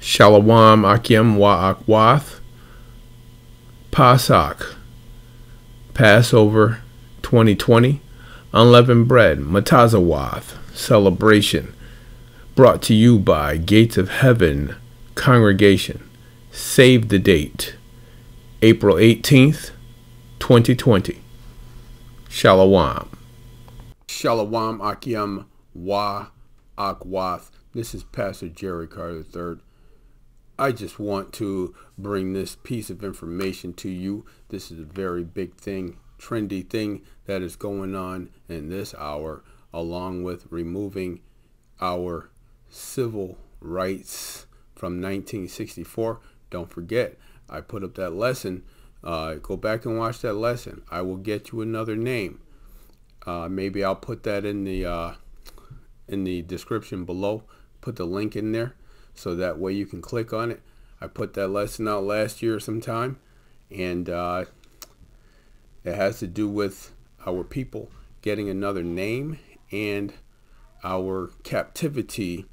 Shalawam Akim Wa'akwath, Pasak, Passover 2020, Unleavened Bread, Matazawath, Celebration, brought to you by Gates of Heaven Congregation. Save the date, April 18th, 2020. Shalawam. Shalawam Akim Wa Akwath. This is Pastor Jerry Carter III. I just want to bring this piece of information to you. This is a very big thing, trendy thing that is going on in this hour, along with removing our civil rights from 1964. Don't forget, I put up that lesson. Uh, go back and watch that lesson. I will get you another name. Uh, maybe I'll put that in the uh, in the description below. Put the link in there so that way you can click on it. I put that lesson out last year sometime, and uh, it has to do with our people getting another name and our captivity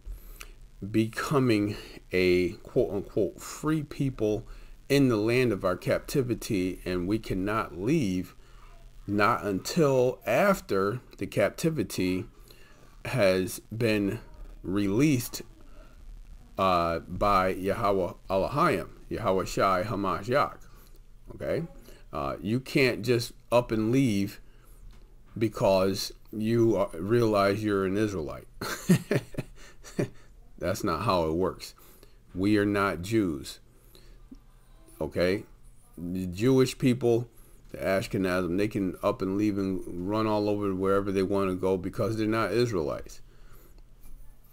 becoming a quote unquote free people in the land of our captivity, and we cannot leave not until after the captivity has been released uh, by Yahweh Elohim, Yahweh Shai Hamashiach. Okay? Uh, you can't just up and leave because you realize you're an Israelite. That's not how it works. We are not Jews. Okay? The Jewish people, the Ashkenazim, they can up and leave and run all over wherever they want to go because they're not Israelites.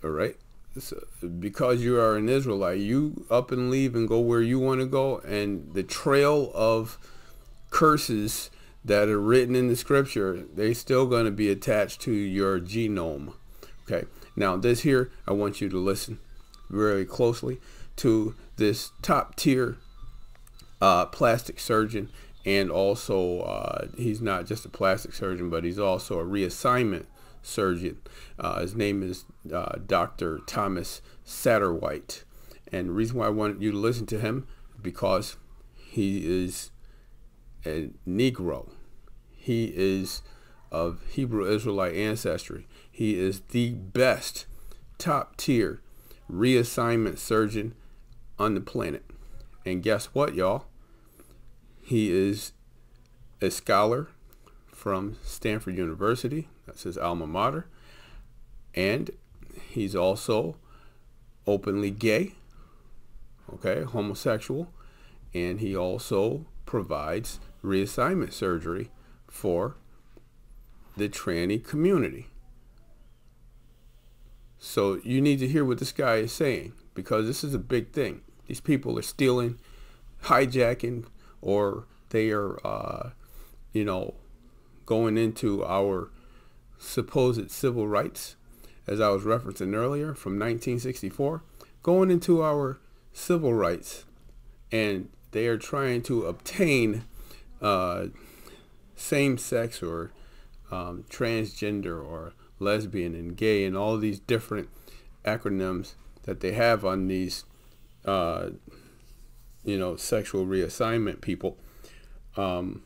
All right? So because you are an Israelite, you up and leave and go where you want to go, and the trail of curses that are written in the scripture, they're still going to be attached to your genome. Okay. Now this here, I want you to listen very closely to this top tier uh, plastic surgeon, and also uh, he's not just a plastic surgeon, but he's also a reassignment surgeon. Uh, his name is uh, Dr. Thomas Satterwhite. And the reason why I want you to listen to him because he is a Negro. He is of Hebrew Israelite ancestry. He is the best top tier reassignment surgeon on the planet. And guess what, y'all? He is a scholar from Stanford University. That's his alma mater. And he's also openly gay, okay, homosexual, and he also provides reassignment surgery for the tranny community. So you need to hear what this guy is saying because this is a big thing. These people are stealing, hijacking, or they are, uh, you know, going into our supposed civil rights, as I was referencing earlier from 1964, going into our civil rights, and they are trying to obtain uh, same-sex or um, transgender or lesbian and gay and all these different acronyms that they have on these, uh, you know, sexual reassignment people. Um,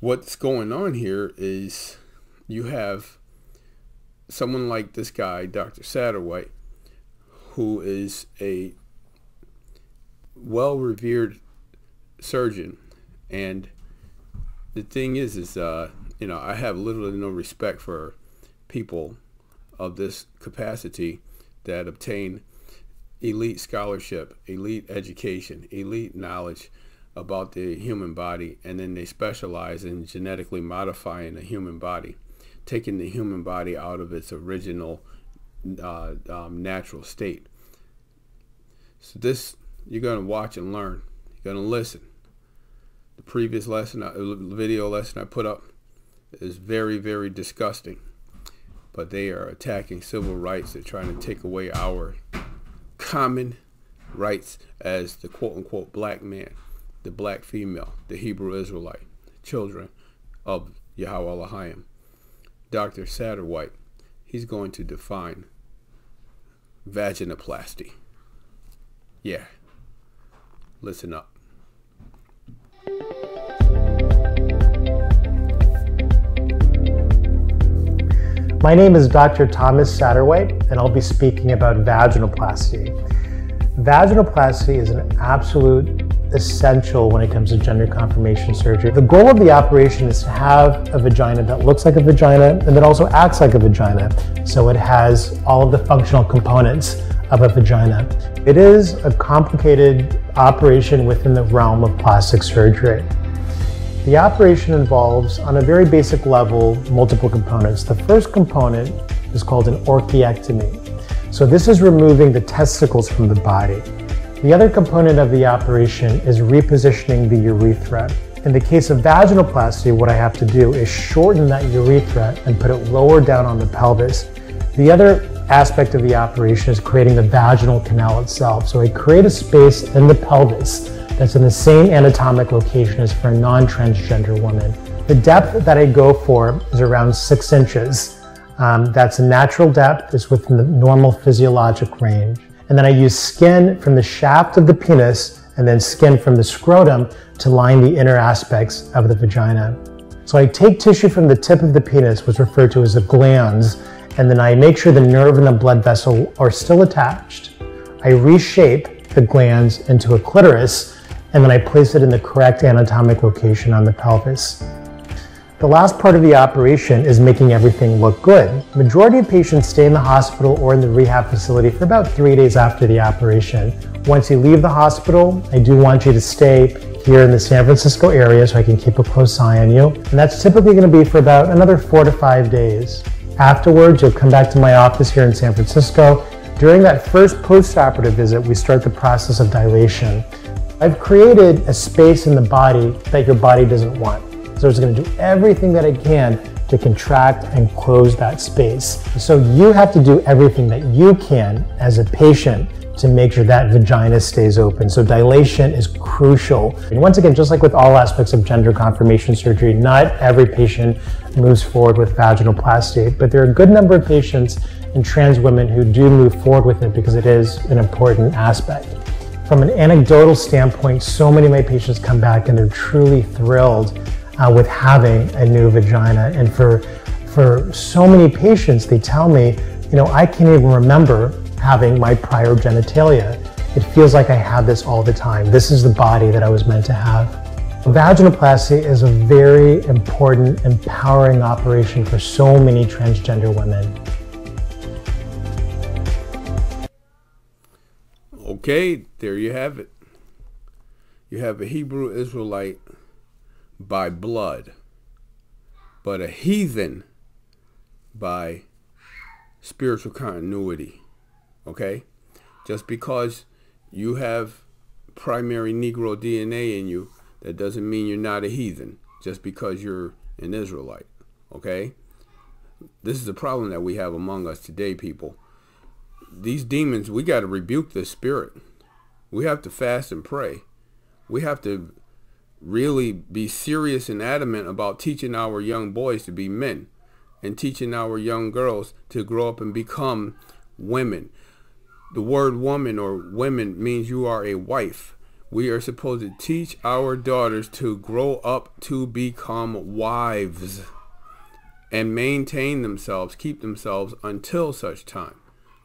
what's going on here is you have someone like this guy, Dr. Satterwhite, who is a well revered surgeon. And the thing is, is, uh, you know, I have little no respect for people of this capacity that obtain elite scholarship, elite education, elite knowledge about the human body, and then they specialize in genetically modifying the human body taking the human body out of its original uh, um, natural state. So this, you're going to watch and learn. You're going to listen. The previous lesson, uh, video lesson I put up is very, very disgusting. But they are attacking civil rights. They're trying to take away our common rights as the quote-unquote black man, the black female, the Hebrew Israelite, children of Yahweh Elohim. Dr. Satterwhite, he's going to define vaginoplasty. Yeah. Listen up. My name is Dr. Thomas Satterwhite, and I'll be speaking about vaginoplasty. Vaginoplasty is an absolute essential when it comes to gender confirmation surgery. The goal of the operation is to have a vagina that looks like a vagina and that also acts like a vagina. So it has all of the functional components of a vagina. It is a complicated operation within the realm of plastic surgery. The operation involves, on a very basic level, multiple components. The first component is called an orchiectomy. So this is removing the testicles from the body. The other component of the operation is repositioning the urethra. In the case of vaginoplasty, what I have to do is shorten that urethra and put it lower down on the pelvis. The other aspect of the operation is creating the vaginal canal itself. So I create a space in the pelvis that's in the same anatomic location as for a non-transgender woman. The depth that I go for is around six inches. Um, that's a natural depth, it's within the normal physiologic range. And then I use skin from the shaft of the penis and then skin from the scrotum to line the inner aspects of the vagina. So I take tissue from the tip of the penis, what's referred to as the glans, and then I make sure the nerve and the blood vessel are still attached. I reshape the glans into a clitoris and then I place it in the correct anatomic location on the pelvis. The last part of the operation is making everything look good. Majority of patients stay in the hospital or in the rehab facility for about three days after the operation. Once you leave the hospital, I do want you to stay here in the San Francisco area so I can keep a close eye on you. And that's typically going to be for about another four to five days. Afterwards, you'll come back to my office here in San Francisco. During that first post-operative visit, we start the process of dilation. I've created a space in the body that your body doesn't want. So it's going to do everything that it can to contract and close that space. So you have to do everything that you can as a patient to make sure that vagina stays open. So dilation is crucial. And once again, just like with all aspects of gender confirmation surgery, not every patient moves forward with vaginoplasty, but there are a good number of patients and trans women who do move forward with it because it is an important aspect. From an anecdotal standpoint, so many of my patients come back and they're truly thrilled uh, with having a new vagina. And for, for so many patients, they tell me, you know, I can't even remember having my prior genitalia. It feels like I have this all the time. This is the body that I was meant to have. Vaginoplasty is a very important, empowering operation for so many transgender women. Okay, there you have it. You have a Hebrew Israelite by blood, but a heathen by spiritual continuity. Okay? Just because you have primary Negro DNA in you, that doesn't mean you're not a heathen. Just because you're an Israelite. Okay? This is the problem that we have among us today, people these demons, we got to rebuke the spirit. We have to fast and pray. We have to really be serious and adamant about teaching our young boys to be men and teaching our young girls to grow up and become women. The word woman or women means you are a wife. We are supposed to teach our daughters to grow up to become wives and maintain themselves, keep themselves until such time.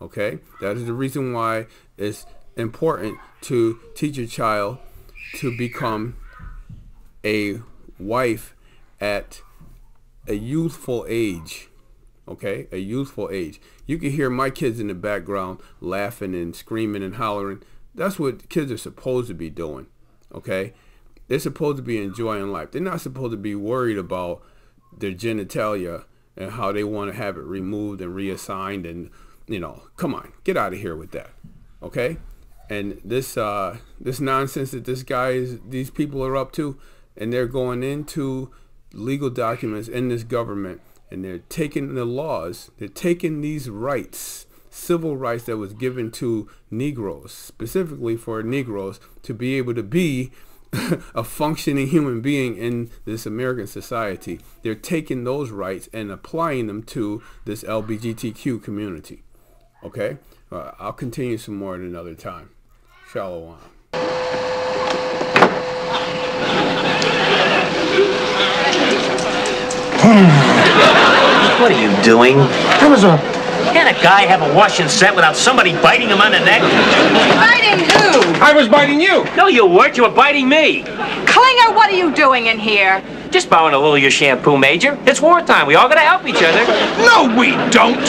Okay, that is the reason why it's important to teach a child to become a wife at a youthful age. Okay, a youthful age. You can hear my kids in the background laughing and screaming and hollering. That's what kids are supposed to be doing. Okay, they're supposed to be enjoying life. They're not supposed to be worried about their genitalia and how they want to have it removed and reassigned and you know, come on, get out of here with that. Okay? And this uh, this nonsense that this guy is, these people are up to, and they're going into legal documents in this government, and they're taking the laws, they're taking these rights, civil rights that was given to Negroes, specifically for Negroes to be able to be a functioning human being in this American society. They're taking those rights and applying them to this LGBTQ community. Okay? Uh, I'll continue some more at another time. Shalom. What are you doing? There was a. Can a guy have a washing set without somebody biting him on the neck? Biting who? I was biting you. No, you weren't. You were biting me. Klinger, what are you doing in here? Just borrowing a little of your shampoo, Major. It's wartime. We all gotta help each other. No, we don't.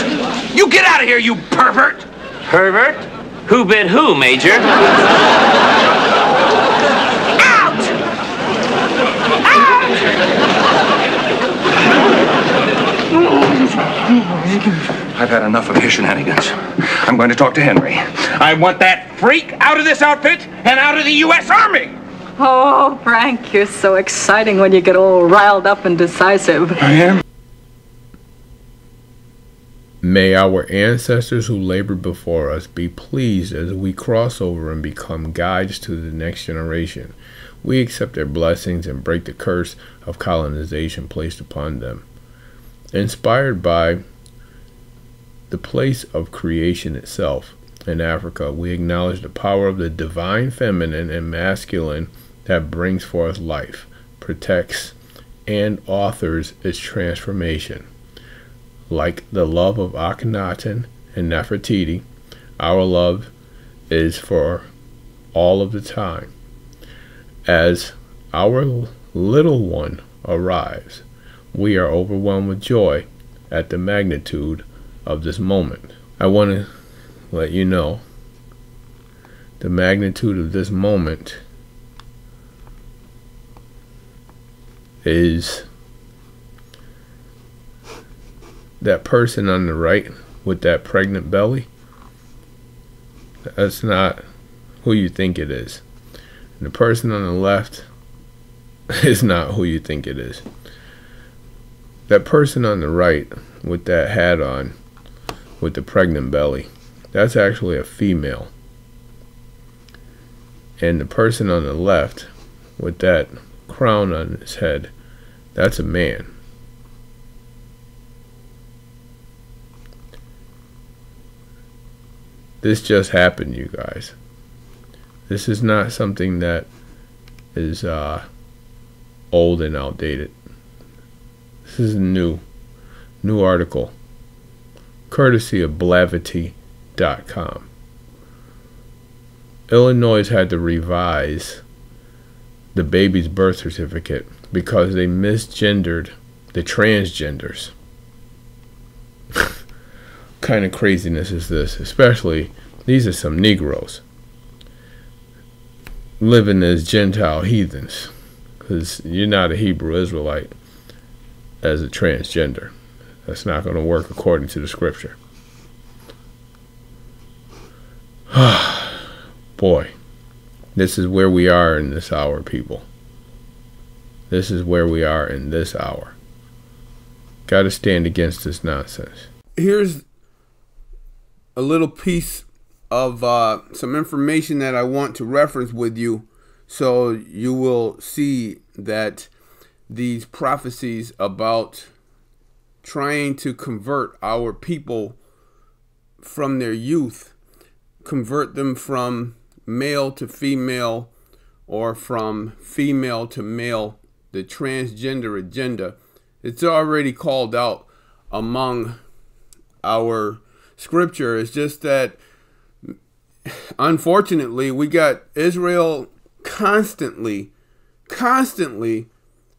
You get out of here, you pervert. Pervert? Who bit who, Major? I've had enough of his shenanigans. I'm going to talk to Henry. I want that freak out of this outfit and out of the U.S. Army. Oh, Frank, you're so exciting when you get all riled up and decisive. I am. May our ancestors who labored before us be pleased as we cross over and become guides to the next generation. We accept their blessings and break the curse of colonization placed upon them. Inspired by the place of creation itself in Africa, we acknowledge the power of the divine feminine and masculine that brings forth life, protects, and authors its transformation. Like the love of Akhenaten and Nefertiti, our love is for all of the time. As our little one arrives, we are overwhelmed with joy at the magnitude of this moment. I want to let you know the magnitude of this moment is that person on the right with that pregnant belly. That's not who you think it is. And the person on the left is not who you think it is. That person on the right with that hat on, with the pregnant belly, that's actually a female. And the person on the left with that crown on his head, that's a man. This just happened, you guys. This is not something that is uh, old and outdated. This is a new, new article, courtesy of Blavity.com. Illinois had to revise the baby's birth certificate because they misgendered the transgenders. kind of craziness is this? Especially, these are some Negroes living as Gentile heathens because you're not a Hebrew Israelite as a transgender. That's not going to work according to the scripture. Boy, this is where we are in this hour, people. This is where we are in this hour. Got to stand against this nonsense. Here's a little piece of uh, some information that I want to reference with you so you will see that these prophecies about trying to convert our people from their youth, convert them from male to female or from female to male, the transgender agenda, it's already called out among our scripture. It's just that unfortunately we got Israel constantly, constantly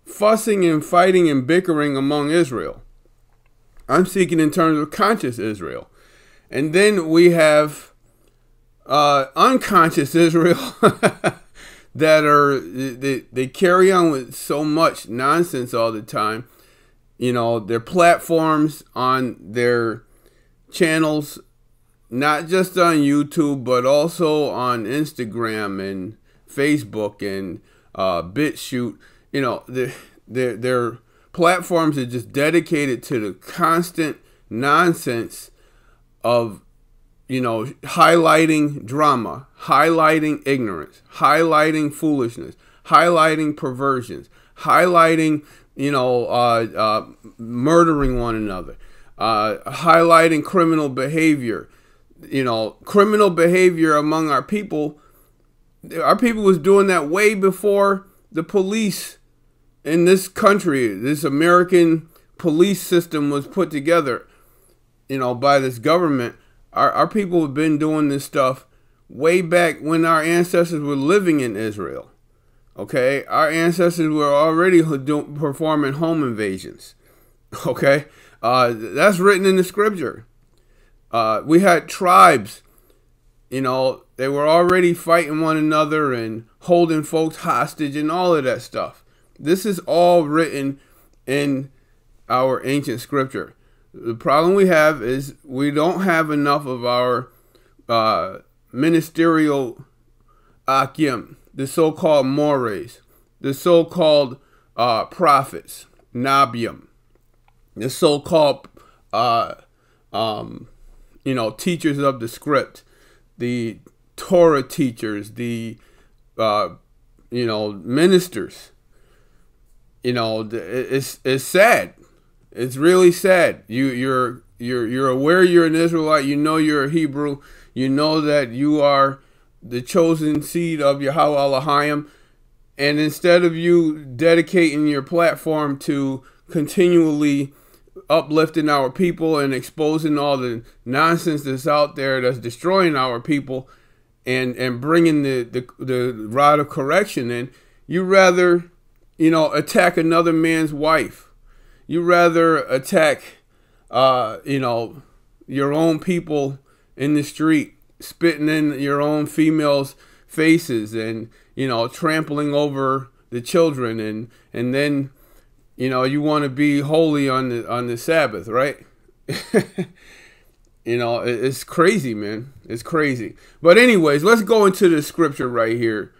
fussing and fighting and bickering among Israel. I'm speaking in terms of conscious Israel. And then we have uh, unconscious Israel that are they, they carry on with so much nonsense all the time. You know, their platforms on their channels, not just on YouTube, but also on Instagram and Facebook and uh, BitChute. You know, their their platforms are just dedicated to the constant nonsense of you know, highlighting drama, highlighting ignorance, highlighting foolishness, highlighting perversions, highlighting, you know, uh, uh, murdering one another, uh, highlighting criminal behavior, you know, criminal behavior among our people Our people was doing that way before the police in this country, this American police system was put together, you know, by this government. Our, our people have been doing this stuff way back when our ancestors were living in Israel. Okay, our ancestors were already performing home invasions. Okay, uh, that's written in the scripture. Uh, we had tribes, you know, they were already fighting one another and holding folks hostage and all of that stuff. This is all written in our ancient scripture. The problem we have is we don't have enough of our uh, ministerial akim, the so-called mores, the so-called uh, prophets, nabium, the so-called uh, um, you know teachers of the script, the Torah teachers, the uh, you know ministers. You know it's it's sad. It's really sad. You you're you're you're aware you're an Israelite. You know you're a Hebrew. You know that you are the chosen seed of Yahweh Elohim. And instead of you dedicating your platform to continually uplifting our people and exposing all the nonsense that's out there that's destroying our people and and bringing the the, the rod of correction in, you rather, you know, attack another man's wife. You rather attack, uh, you know, your own people in the street spitting in your own females' faces and you know trampling over the children and and then you know you want to be holy on the on the Sabbath, right? you know it's crazy, man. It's crazy. But anyways, let's go into the scripture right here.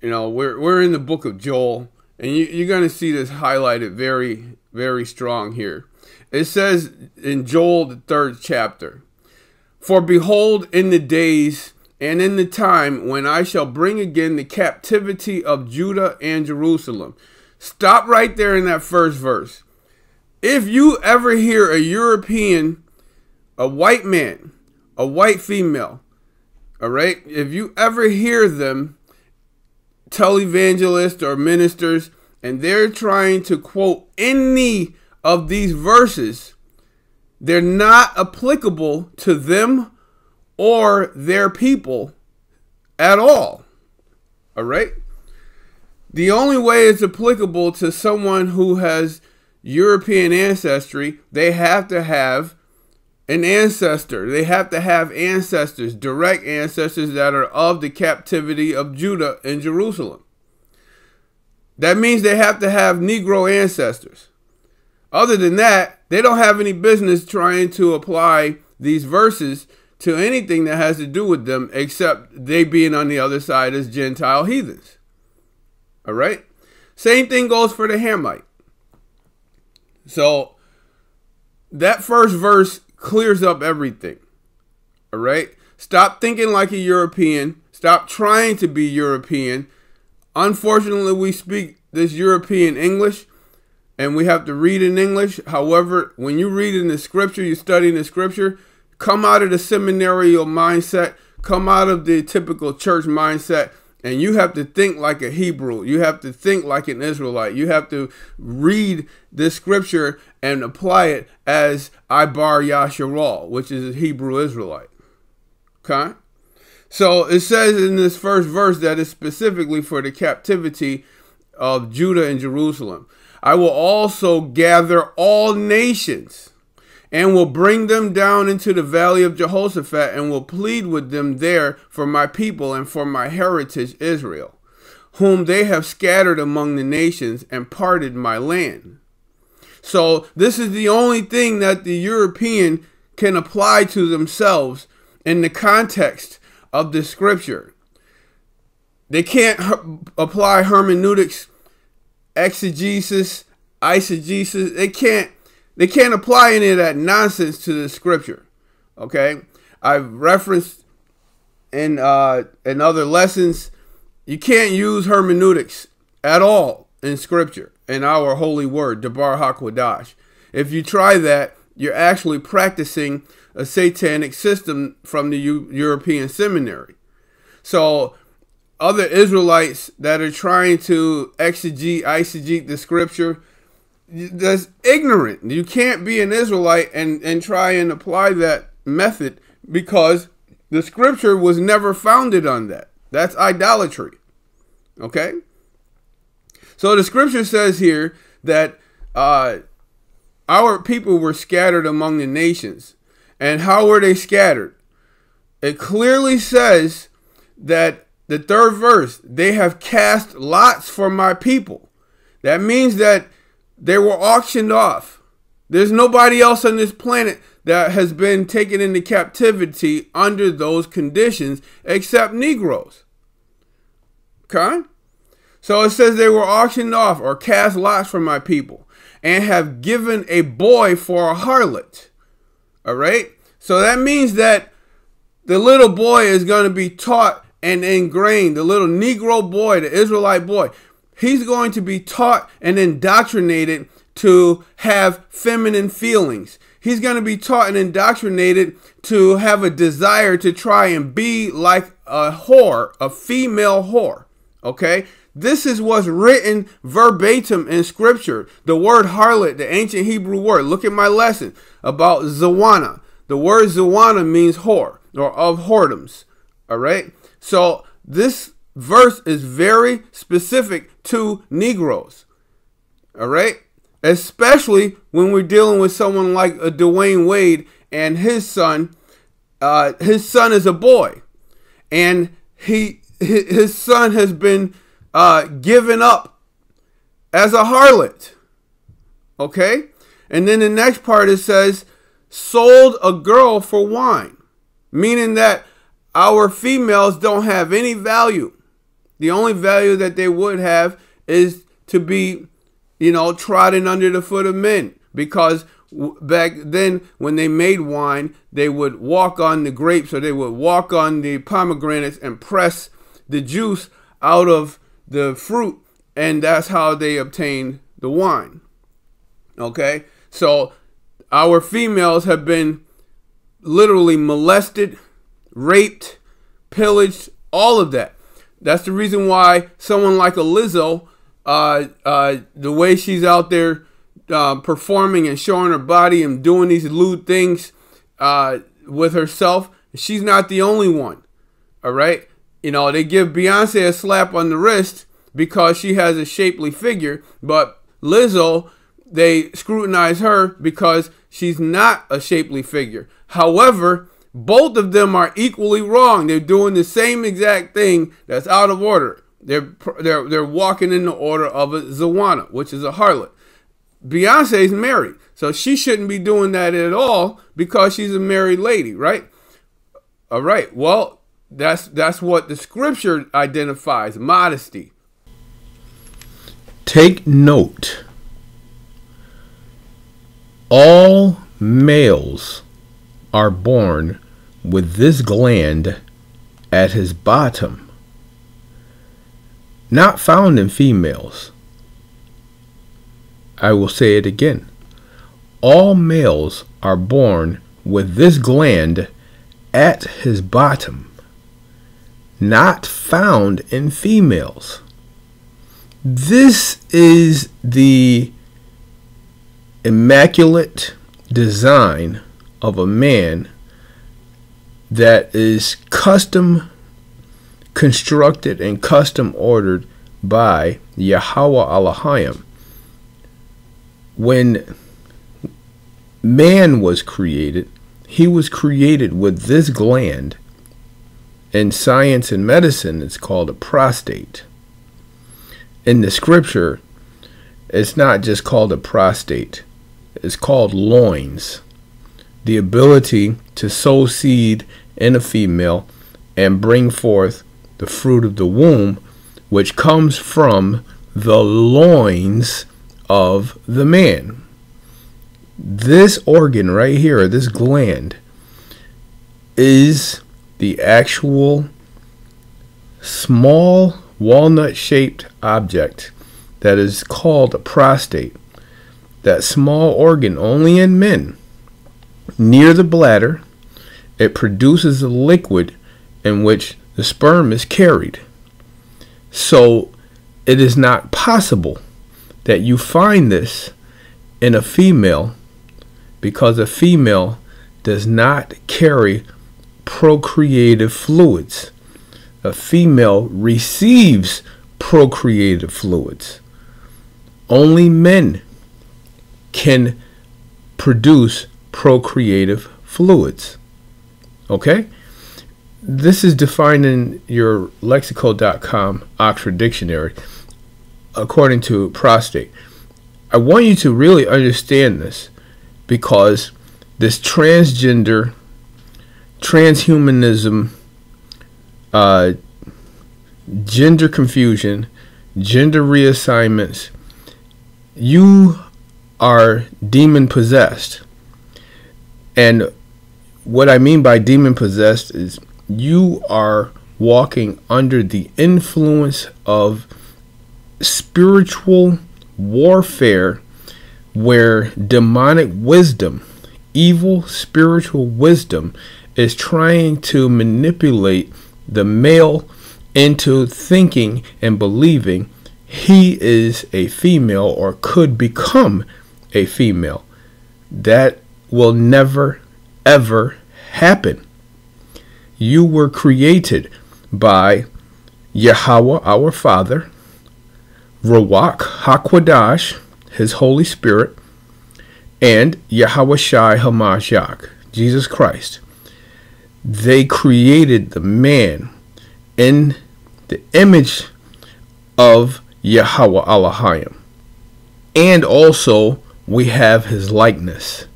You know we're we're in the book of Joel, and you, you're gonna see this highlighted very very strong here. It says in Joel the third chapter. For behold, in the days and in the time when I shall bring again the captivity of Judah and Jerusalem. Stop right there in that first verse. If you ever hear a European, a white man, a white female, all right, if you ever hear them tell evangelists or ministers and they're trying to quote any of these verses, they're not applicable to them or their people at all. All right? The only way it's applicable to someone who has European ancestry, they have to have an ancestor. They have to have ancestors, direct ancestors that are of the captivity of Judah and Jerusalem. That means they have to have Negro ancestors. Other than that, they don't have any business trying to apply these verses to anything that has to do with them except they being on the other side as Gentile heathens. All right? Same thing goes for the Hamite. So that first verse clears up everything. All right? Stop thinking like a European. Stop trying to be European. Unfortunately, we speak this European English and we have to read in English. However, when you read in the scripture, you study in the scripture, come out of the seminarial mindset, come out of the typical church mindset, and you have to think like a Hebrew. You have to think like an Israelite. You have to read this scripture and apply it as Ibar Yasharal, which is a Hebrew Israelite. Okay? So it says in this first verse that it's specifically for the captivity of Judah and Jerusalem. I will also gather all nations and will bring them down into the valley of Jehoshaphat and will plead with them there for my people and for my heritage Israel, whom they have scattered among the nations and parted my land. So this is the only thing that the European can apply to themselves in the context of the scripture. They can't apply hermeneutics exegesis, eisegesis. They can't they can't apply any of that nonsense to the scripture. Okay, I've referenced in uh, in other lessons. You can't use hermeneutics at all in scripture in our holy word, Dabar Ha Qadash. If you try that, you're actually practicing a satanic system from the U- European seminary. So other Israelites that are trying to exegete, eisegete the scripture, that's ignorant. You can't be an Israelite and, and try and apply that method because the scripture was never founded on that. That's idolatry. Okay? So the scripture says here that uh, our people were scattered among the nations. And how were they scattered? It clearly says that the third verse, they have cast lots for my people. That means that they were auctioned off. There's nobody else on this planet that has been taken into captivity under those conditions except Negroes. Okay? So it says they were auctioned off or cast lots for my people and have given a boy for a harlot. All right? So that means that the little boy is going to be taught and ingrained, the little Negro boy, the Israelite boy, he's going to be taught and indoctrinated to have feminine feelings. He's going to be taught and indoctrinated to have a desire to try and be like a whore, a female whore. Okay? This is what's written verbatim in scripture. The word harlot, the ancient Hebrew word. Look at my lesson about zawana. The word zawana means whore or of whoredoms. All right? So this verse is very specific to Negroes. All right? Especially when we're dealing with someone like a Dwyane Wade and his son. Uh, his son is a boy. And he his son has been uh, given up as a harlot. Okay? And then the next part it says, sold a girl for wine, meaning that our females don't have any value. The only value that they would have is to be, you know, trodden under the foot of men. Because back then, when they made wine, they would walk on the grapes or they would walk on the pomegranates and press the juice out of the fruit, and that's how they obtained the wine. Okay? So our females have been literally molested, raped, pillaged, all of that. That's the reason why someone like a Lizzo, uh, uh, the way she's out there uh, performing and showing her body and doing these lewd things uh, with herself, she's not the only one. All right? You know, they give Beyonce a slap on the wrist because she has a shapely figure, but Lizzo, they scrutinize her because she's not a shapely figure. However, both of them are equally wrong. They're doing the same exact thing that's out of order. They're they're they're walking in the order of a Zawana, which is a harlot. Beyonce's married, so she shouldn't be doing that at all because she's a married lady, right? All right. Well, that's that's what the scripture identifies, modesty. Take note. All males are born with this gland at his bottom, not found in females. I will say it again. All males are born with this gland at his bottom not found in females. This is the immaculate design of a man that is custom constructed and custom ordered by Yahweh Elohim. When man was created, he was created with this gland in science and medicine, it's called a prostate. In the scripture, it's not just called a prostate, it's called loins. The ability to sow seed in a female and bring forth the fruit of the womb, which comes from the loins of the man. This organ right here, this gland, is the actual small walnut shaped object that is called a prostate. That small organ only in men. Near the bladder, it produces a liquid in which the sperm is carried. So it is not possible that you find this in a female because a female does not carry procreative fluids. A female receives procreative fluids. Only men can produce procreative fluids. Okay? This is defined in your lexico.com Oxford Dictionary according to prostate. I want you to really understand this because this transgender, transhumanism, uh, gender confusion, gender reassignments, you are demon possessed. And what I mean by demon possessed is you are walking under the influence of spiritual warfare where demonic wisdom, evil spiritual wisdom, is trying to manipulate the male into thinking and believing he is a female or could become a female. That will never, ever happen. You were created by Yahweh, our Father, Ruach HaKodesh, His Holy Spirit, and Yahweh Shai Hamashiach, Jesus Christ. They created the man in the image of Yahweh Elohim. And also, we have his likeness.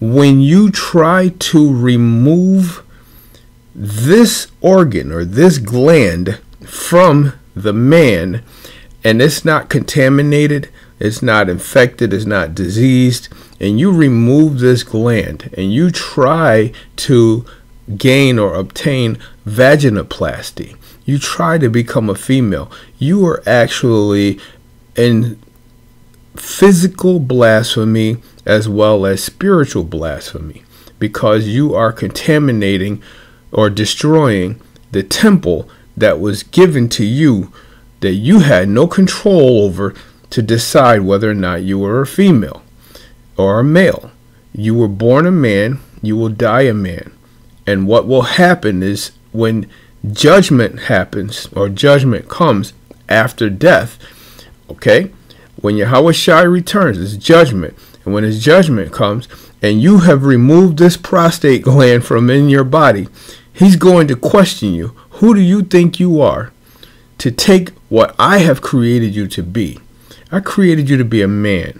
When you try to remove this organ or this gland from the man, and it's not contaminated, it's not infected, it's not diseased, and you remove this gland and you try to gain or obtain vaginoplasty, you try to become a female, you are actually in physical blasphemy as well as spiritual blasphemy because you are contaminating or destroying the temple that was given to you that you had no control over to decide whether or not you were a female or a male. You were born a man, you will die a man. And what will happen is when judgment happens or judgment comes after death, okay? When Yahweh Shai returns, it's judgment. And when his judgment comes, and you have removed this prostate gland from in your body, he's going to question you. Who do you think you are to take what I have created you to be? I created you to be a man.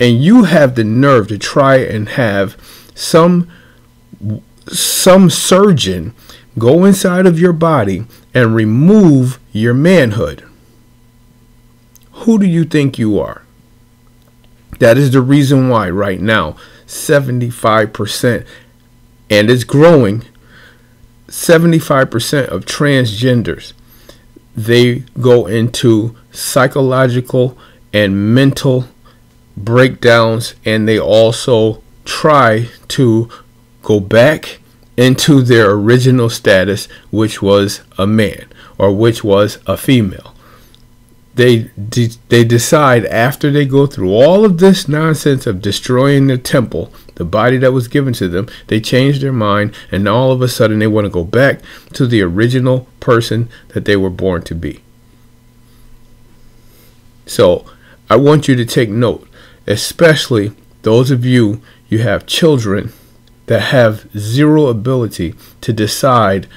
And you have the nerve to try and have some some surgeon go inside of your body and remove your manhood. Who do you think you are? That is the reason why right now 75% and it's growing 75% of transgenders they go into psychological and mental breakdowns and they also try to go back into their original status which was a man or which was a female they they decide after they go through all of this nonsense of destroying the temple, the body that was given to them, they change their mind and all of a sudden they want to go back to the original person that they were born to be. So, I want you to take note, especially those of you you have children that have zero ability to decide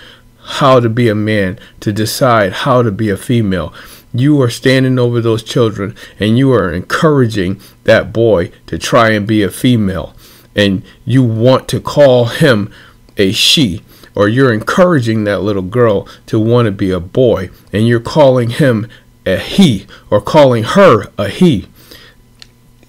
how to be a man, to decide how to be a female you are standing over those children and you are encouraging that boy to try and be a female. And you want to call him a she or you're encouraging that little girl to want to be a boy and you're calling him a he or calling her a he.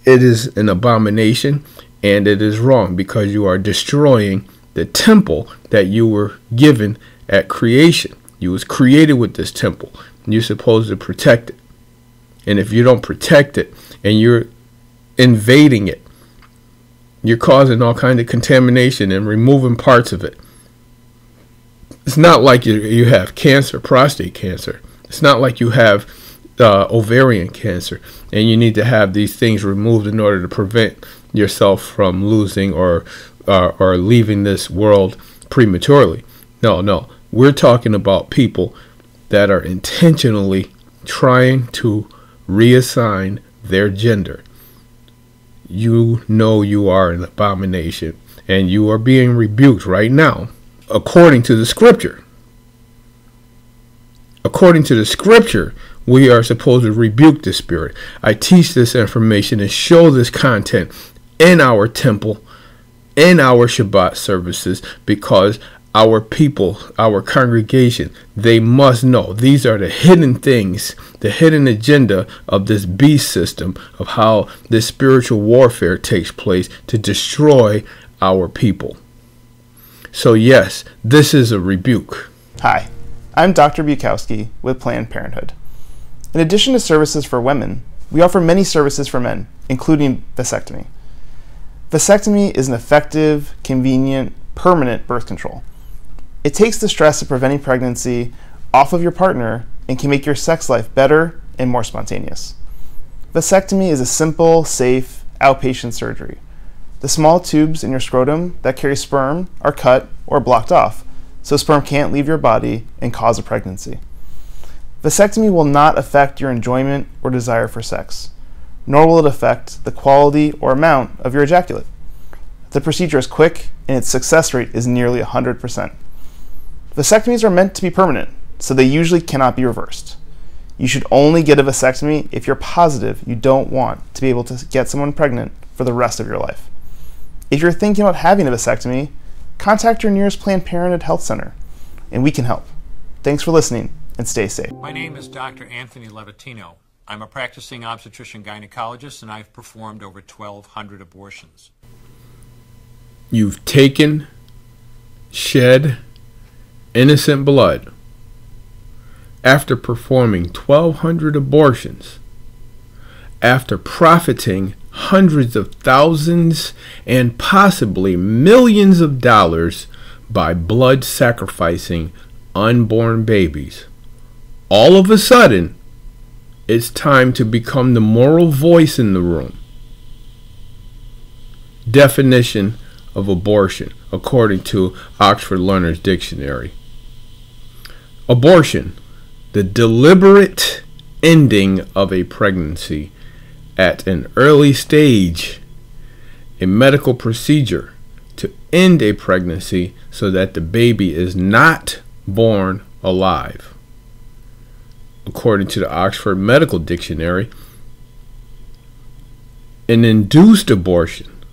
It is an abomination and it is wrong because you are destroying the temple that you were given at creation. You was created with this temple you're supposed to protect it. And if you don't protect it and you're invading it, you're causing all kind of contamination and removing parts of it. It's not like you, you have cancer, prostate cancer. It's not like you have uh, ovarian cancer and you need to have these things removed in order to prevent yourself from losing or uh, or leaving this world prematurely. No, no. We're talking about people that are intentionally trying to reassign their gender. You know you are an abomination and you are being rebuked right now according to the scripture. According to the scripture, we are supposed to rebuke the spirit. I teach this information and show this content in our temple, in our Shabbat services, because our people, our congregation, they must know these are the hidden things, the hidden agenda of this beast system of how this spiritual warfare takes place to destroy our people. So, yes, this is a rebuke. Hi, I'm Dr. Bukowski with Planned Parenthood. In addition to services for women, we offer many services for men, including vasectomy. Vasectomy is an effective, convenient, permanent birth control. It takes the stress of preventing pregnancy off of your partner and can make your sex life better and more spontaneous. Vasectomy is a simple, safe, outpatient surgery. The small tubes in your scrotum that carry sperm are cut or blocked off, so sperm can't leave your body and cause a pregnancy. Vasectomy will not affect your enjoyment or desire for sex, nor will it affect the quality or amount of your ejaculate. The procedure is quick and its success rate is nearly 100%. Vasectomies are meant to be permanent, so they usually cannot be reversed. You should only get a vasectomy if you're positive you don't want to be able to get someone pregnant for the rest of your life. If you're thinking about having a vasectomy, contact your nearest Planned Parenthood Health Center, and we can help. Thanks for listening, and stay safe. My name is Dr. Anthony Levatino. I'm a practicing obstetrician gynecologist, and I've performed over 1,200 abortions. You've taken, shed innocent blood after performing 1,200 abortions, after profiting hundreds of thousands and possibly millions of dollars by blood sacrificing unborn babies. All of a sudden, it's time to become the moral voice in the room. Definition of abortion, according to Oxford Learner's Dictionary. Abortion, the deliberate ending of a pregnancy at an early stage, a medical procedure to end a pregnancy so that the baby is not born alive. According to the Oxford Medical Dictionary, an induced abortion,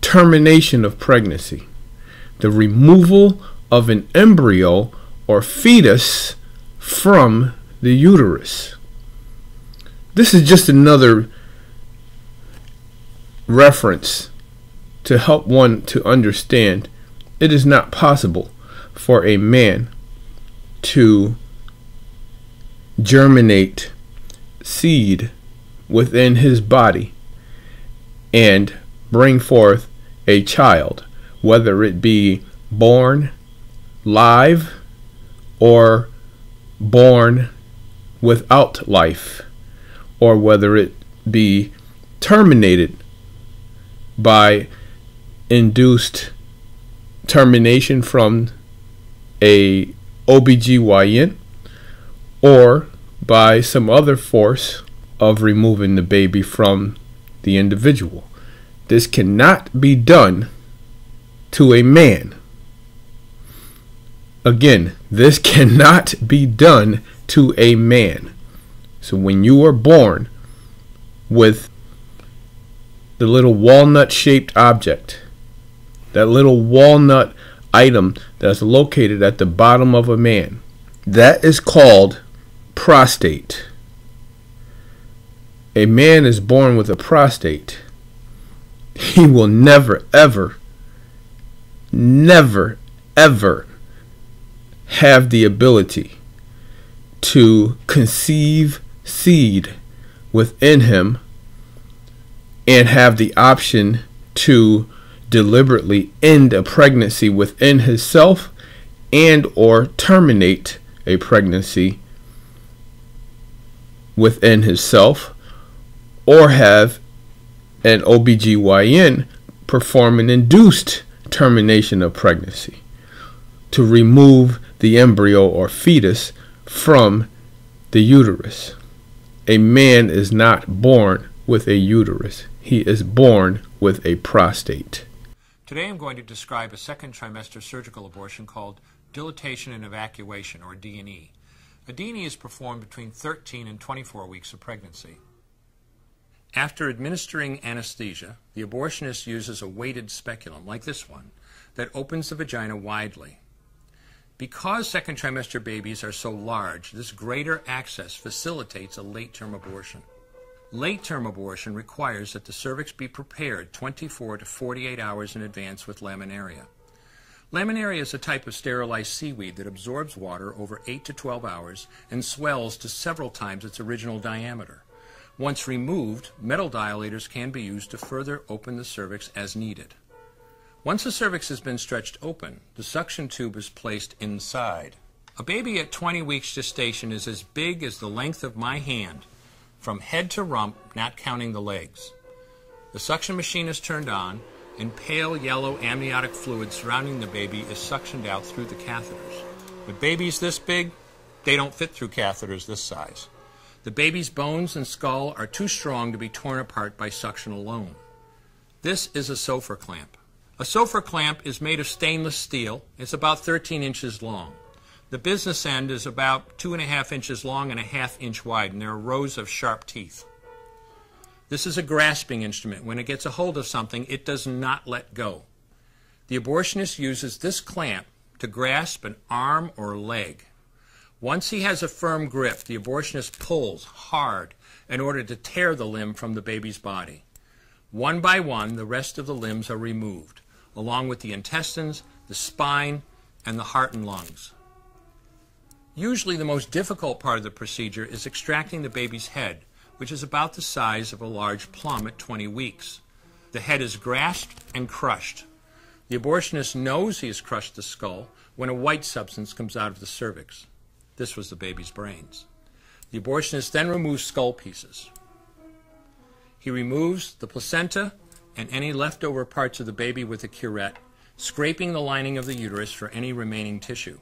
termination of pregnancy, the removal of an embryo or fetus from the uterus. This is just another reference to help one to understand it is not possible for a man to germinate seed within his body and bring forth a child, whether it be born live or born without life, or whether it be terminated by induced termination from a OBGYN or by some other force of removing the baby from the individual. This cannot be done to a man. Again, this cannot be done to a man. So when you are born with the little walnut shaped object, that little walnut item that's located at the bottom of a man, that is called prostate. A man is born with a prostate. He will never, ever, never, ever have the ability to conceive seed within him and have the option to deliberately end a pregnancy within himself and or terminate a pregnancy within himself or have an OBGYN perform an induced termination of pregnancy to remove the embryo or fetus from the uterus. A man is not born with a uterus, he is born with a prostate. Today I'm going to describe a second trimester surgical abortion called dilatation and evacuation, or D&E. A D&E is performed between 13 and 24 weeks of pregnancy. After administering anesthesia, the abortionist uses a weighted speculum, like this one, that opens the vagina widely. Because second trimester babies are so large, this greater access facilitates a late term abortion. Late term abortion requires that the cervix be prepared 24 to 48 hours in advance with laminaria. Laminaria is a type of sterilized seaweed that absorbs water over 8 to 12 hours and swells to several times its original diameter. Once removed, metal dilators can be used to further open the cervix as needed. Once the cervix has been stretched open, the suction tube is placed inside. A baby at 20 weeks gestation is as big as the length of my hand, from head to rump, not counting the legs. The suction machine is turned on, and pale yellow amniotic fluid surrounding the baby is suctioned out through the catheters. With babies this big, they don't fit through catheters this size. The baby's bones and skull are too strong to be torn apart by suction alone. This is a Sopher clamp. A Sopher clamp is made of stainless steel. It's about 13 inches long. The business end is about two and a half inches long and a half inch wide, and there are rows of sharp teeth. This is a grasping instrument. When it gets a hold of something, it does not let go. The abortionist uses this clamp to grasp an arm or leg. Once he has a firm grip, the abortionist pulls hard in order to tear the limb from the baby's body. One by one, the rest of the limbs are removed along with the intestines, the spine, and the heart and lungs. Usually, the most difficult part of the procedure is extracting the baby's head, which is about the size of a large plum at 20 weeks. The head is grasped and crushed. The abortionist knows he has crushed the skull when a white substance comes out of the cervix. This was the baby's brains. The abortionist then removes skull pieces. He removes the placenta and any leftover parts of the baby with a curette, scraping the lining of the uterus for any remaining tissue.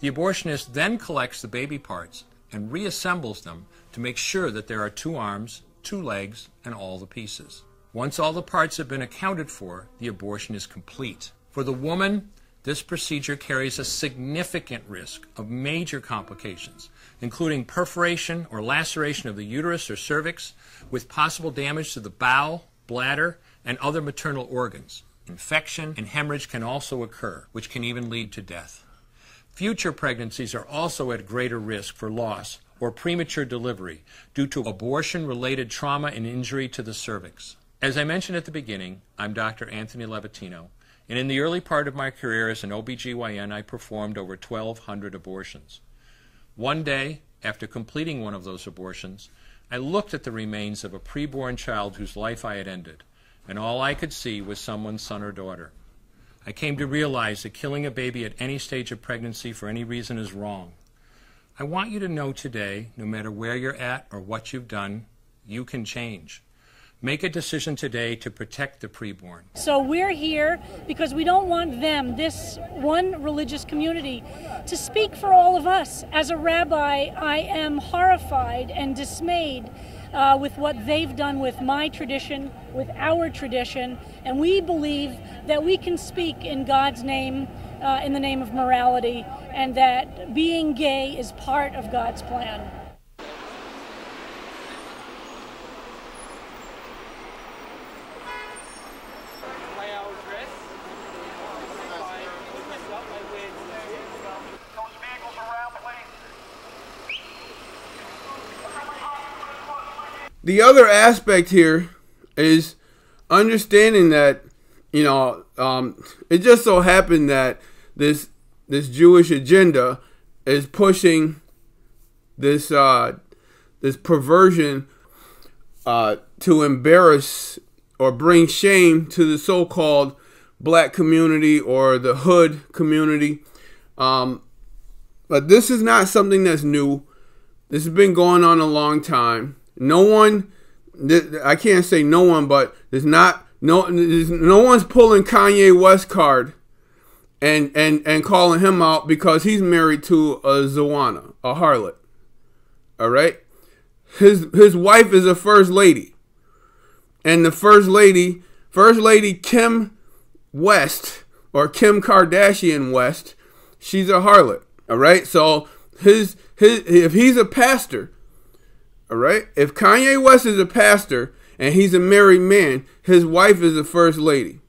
The abortionist then collects the baby parts and reassembles them to make sure that there are two arms, two legs, and all the pieces. Once all the parts have been accounted for, the abortion is complete. For the woman, this procedure carries a significant risk of major complications, including perforation or laceration of the uterus or cervix, with possible damage to the bowel, bladder, and other maternal organs. Infection and hemorrhage can also occur, which can even lead to death. Future pregnancies are also at greater risk for loss or premature delivery due to abortion related trauma and injury to the cervix. As I mentioned at the beginning, I'm Dr. Anthony Levatino, and in the early part of my career as an OBGYN, I performed over 1,200 abortions. One day, after completing one of those abortions, I looked at the remains of a preborn child whose life I had ended, and all I could see was someone's son or daughter. I came to realize that killing a baby at any stage of pregnancy for any reason is wrong. I want you to know today, no matter where you're at or what you've done, you can change. Make a decision today to protect the preborn. So we're here because we don't want them, this one religious community, to speak for all of us. As a rabbi, I am horrified and dismayed uh, with what they've done with my tradition, with our tradition, and we believe that we can speak in God's name, uh, in the name of morality, and that being gay is part of God's plan. The other aspect here is understanding that you know um, it just so happened that this this Jewish agenda is pushing this uh, this perversion uh, to embarrass or bring shame to the so-called black community or the hood community. Um, but this is not something that's new. This has been going on a long time. No one, I can't say no one, but there's not no there's, no one's pulling Kanye West card and and and calling him out because he's married to a Zawana, a harlot. All right, his his wife is a first lady, and the first lady, first lady Kim West or Kim Kardashian West, she's a harlot. All right, so his his if he's a pastor, all right, if Kanye West is a pastor and he's a married man, his wife is a first lady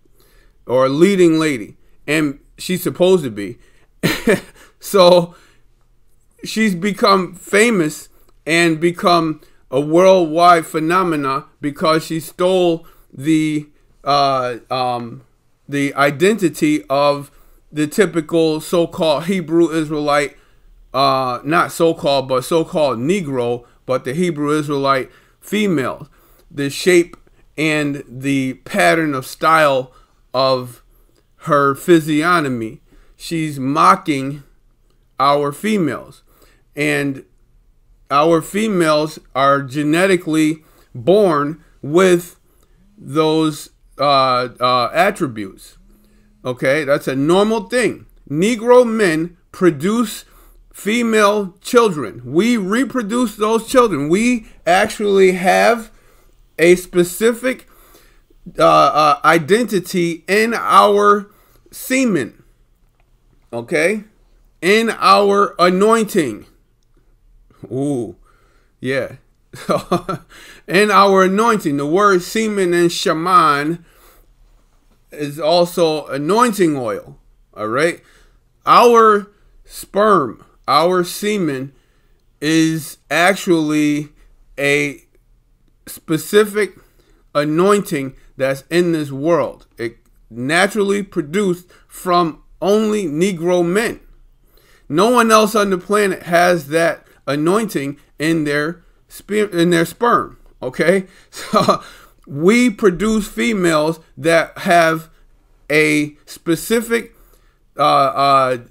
or a leading lady, and she's supposed to be. so she's become famous and become a worldwide phenomena because she stole the uh, um, the identity of the typical so-called Hebrew Israelite, uh, not so-called but so-called Negro, but the Hebrew Israelite female, the shape and the pattern of style of her physiognomy. She's mocking our females. And our females are genetically born with those uh, uh, attributes. Okay, that's a normal thing. Negro men produce female children. We reproduce those children. We actually have a specific uh, uh, identity in our semen. Okay? In our anointing. Ooh, yeah. in our anointing. The word semen and shaman is also anointing oil. All right? Our sperm, our semen is actually a specific anointing that's in this world. It naturally produced from only Negro men. No one else on the planet has that anointing in their in their sperm. Okay, so we produce females that have a specific uh,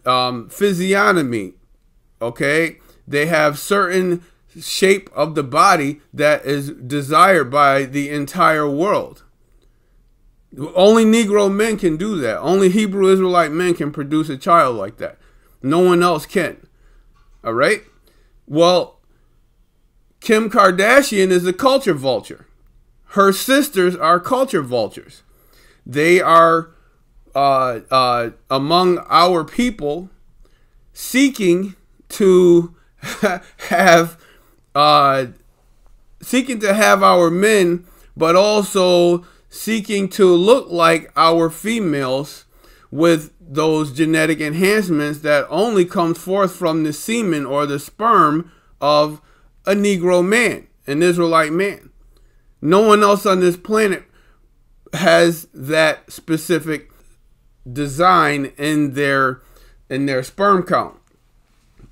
uh, um, physiognomy. Okay, they have certain shape of the body that is desired by the entire world. Only Negro men can do that. Only Hebrew Israelite men can produce a child like that. No one else can. All right? Well, Kim Kardashian is a culture vulture. Her sisters are culture vultures. They are uh, uh, among our people seeking to have uh, seeking to have our men, but also seeking to look like our females with those genetic enhancements that only comes forth from the semen or the sperm of a Negro man, an Israelite man. No one else on this planet has that specific design in their in their sperm count.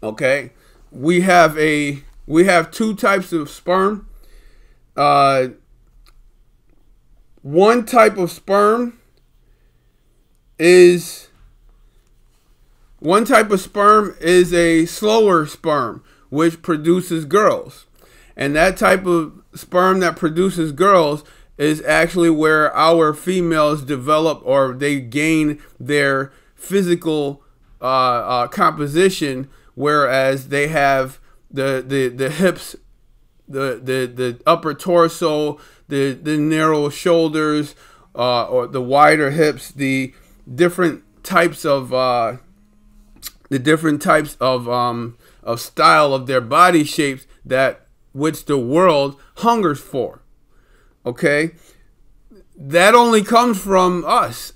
Okay? We have a we have two types of sperm. Uh one type of sperm is one type of sperm is a slower sperm which produces girls. And that type of sperm that produces girls is actually where our females develop or they gain their physical uh, uh, composition, whereas they have the, the, the hips, the, the, the upper torso, the the narrow shoulders uh, or the wider hips, the different types of uh, the different types of um, of style of their body shapes that which the world hungers for. Okay, that only comes from us.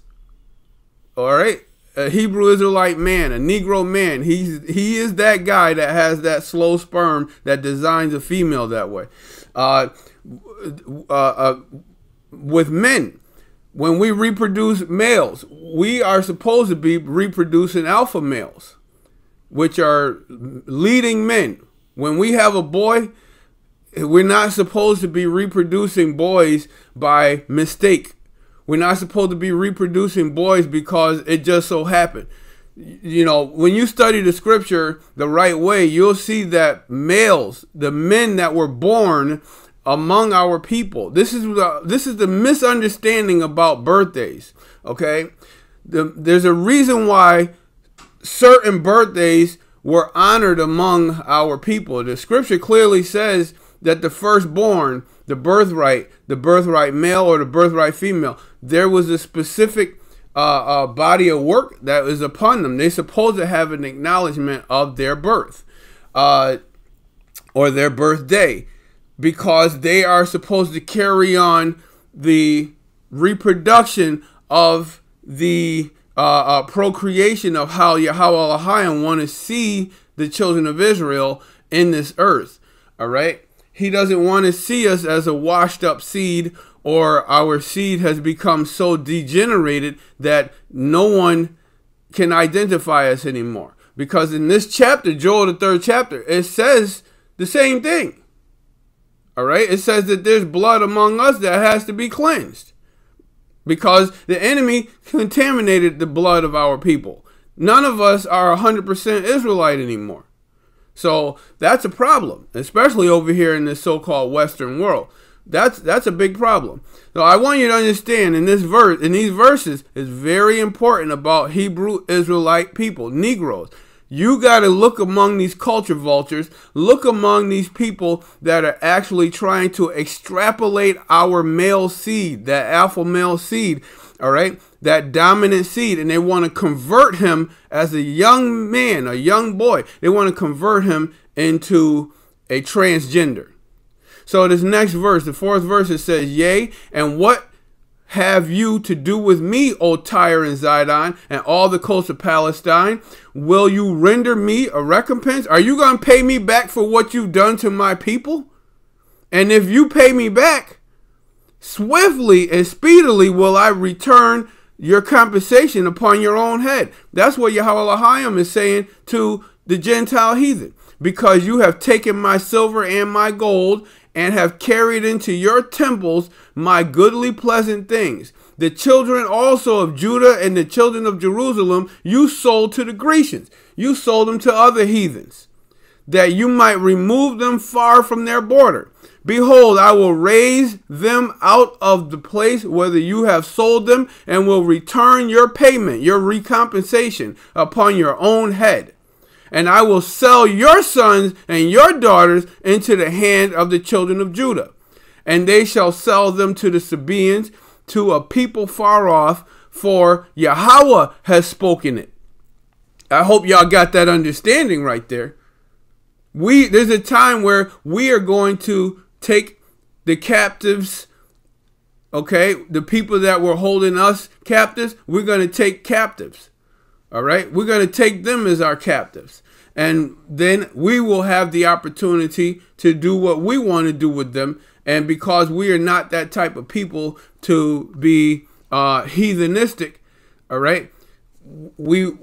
All right, a Hebrew Israelite man, a Negro man. He's he is that guy that has that slow sperm that designs a female that way. Uh, uh, uh, with men. When we reproduce males, we are supposed to be reproducing alpha males, which are leading men. When we have a boy, we're not supposed to be reproducing boys by mistake. We're not supposed to be reproducing boys because it just so happened. you know, when you study the scripture the right way, you'll see that males, the men that were born among our people. This is the this is the misunderstanding about birthdays. Okay, the, there's a reason why certain birthdays were honored among our people. The scripture clearly says that the firstborn, the birthright, the birthright male or the birthright female, there was a specific uh, uh, body of work that was upon them. They're supposed to have an acknowledgement of their birth uh, or their birthday because they are supposed to carry on the reproduction of the uh, uh, procreation of how Yahweh Elohim want to see the children of Israel in this earth. All right. He doesn't want to see us as a washed up seed or our seed has become so degenerated that no one can identify us anymore. Because in this chapter, Joel, the third chapter, it says the same thing. All right. It says that there's blood among us that has to be cleansed because the enemy contaminated the blood of our people. None of us are 100% Israelite anymore. So that's a problem, especially over here in this so-called Western world. That's that's a big problem. So I want you to understand in this verse, in these verses, is very important about Hebrew Israelite people, Negroes. You got to look among these culture vultures, look among these people that are actually trying to extrapolate our male seed, that alpha male seed, all right, that dominant seed, and they want to convert him as a young man, a young boy. They want to convert him into a transgender. So this next verse, the fourth verse, it says, Yea, and what have you to do with me, O Tyre and Zidon, and all the coasts of Palestine? Will you render me a recompense? Are you going to pay me back for what you've done to my people? And if you pay me back, swiftly and speedily will I return your compensation upon your own head. That's what Yahweh Elohim is saying to the Gentile heathen. Because you have taken my silver and my gold and have carried into your temples my goodly pleasant things. The children also of Judah and the children of Jerusalem you sold to the Grecians. You sold them to other heathens, that you might remove them far from their border. Behold, I will raise them out of the place whether you have sold them, and will return your payment, your recompensation, upon your own head and I will sell your sons and your daughters into the hand of the children of Judah. And they shall sell them to the Sabaeans, to a people far off, for Yahweh has spoken it. I hope y'all got that understanding right there. We there's a time where we are going to take the captives okay the people that were holding us captives we're going to take captives all right, we're going to take them as our captives. And then we will have the opportunity to do what we want to do with them. And because we are not that type of people to be uh, heathenistic, all right, we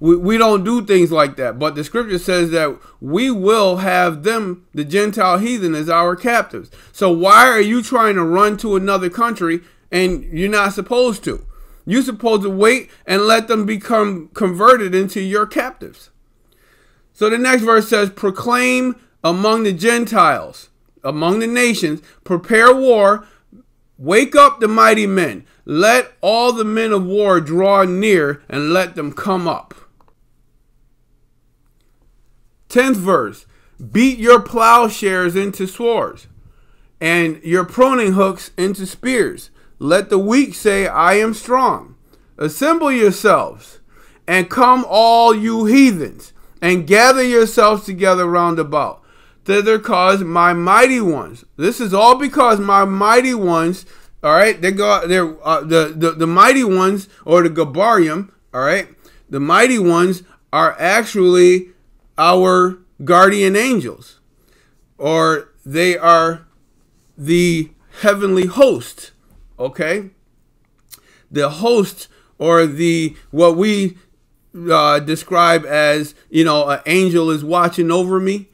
we, we don't do things like that. But the scripture says that we will have them, the Gentile heathen, as our captives. So why are you trying to run to another country and you're not supposed to? You're supposed to wait and let them become converted into your captives. So the next verse says, Proclaim among the Gentiles, among the nations, prepare war, wake up the mighty men, let all the men of war draw near, and let them come up. Tenth verse, beat your plowshares into swords, and your pruning hooks into spears. Let the weak say, I am strong. Assemble yourselves, and come all you heathens, and gather yourselves together round about. Thither cause my mighty ones. This is all because my mighty ones, all right, they go, they're uh, the, the the mighty ones or the Gabarium, all right, the mighty ones are actually our guardian angels, or they are the heavenly host okay? The host or the what we uh, describe as you know an angel is watching over me.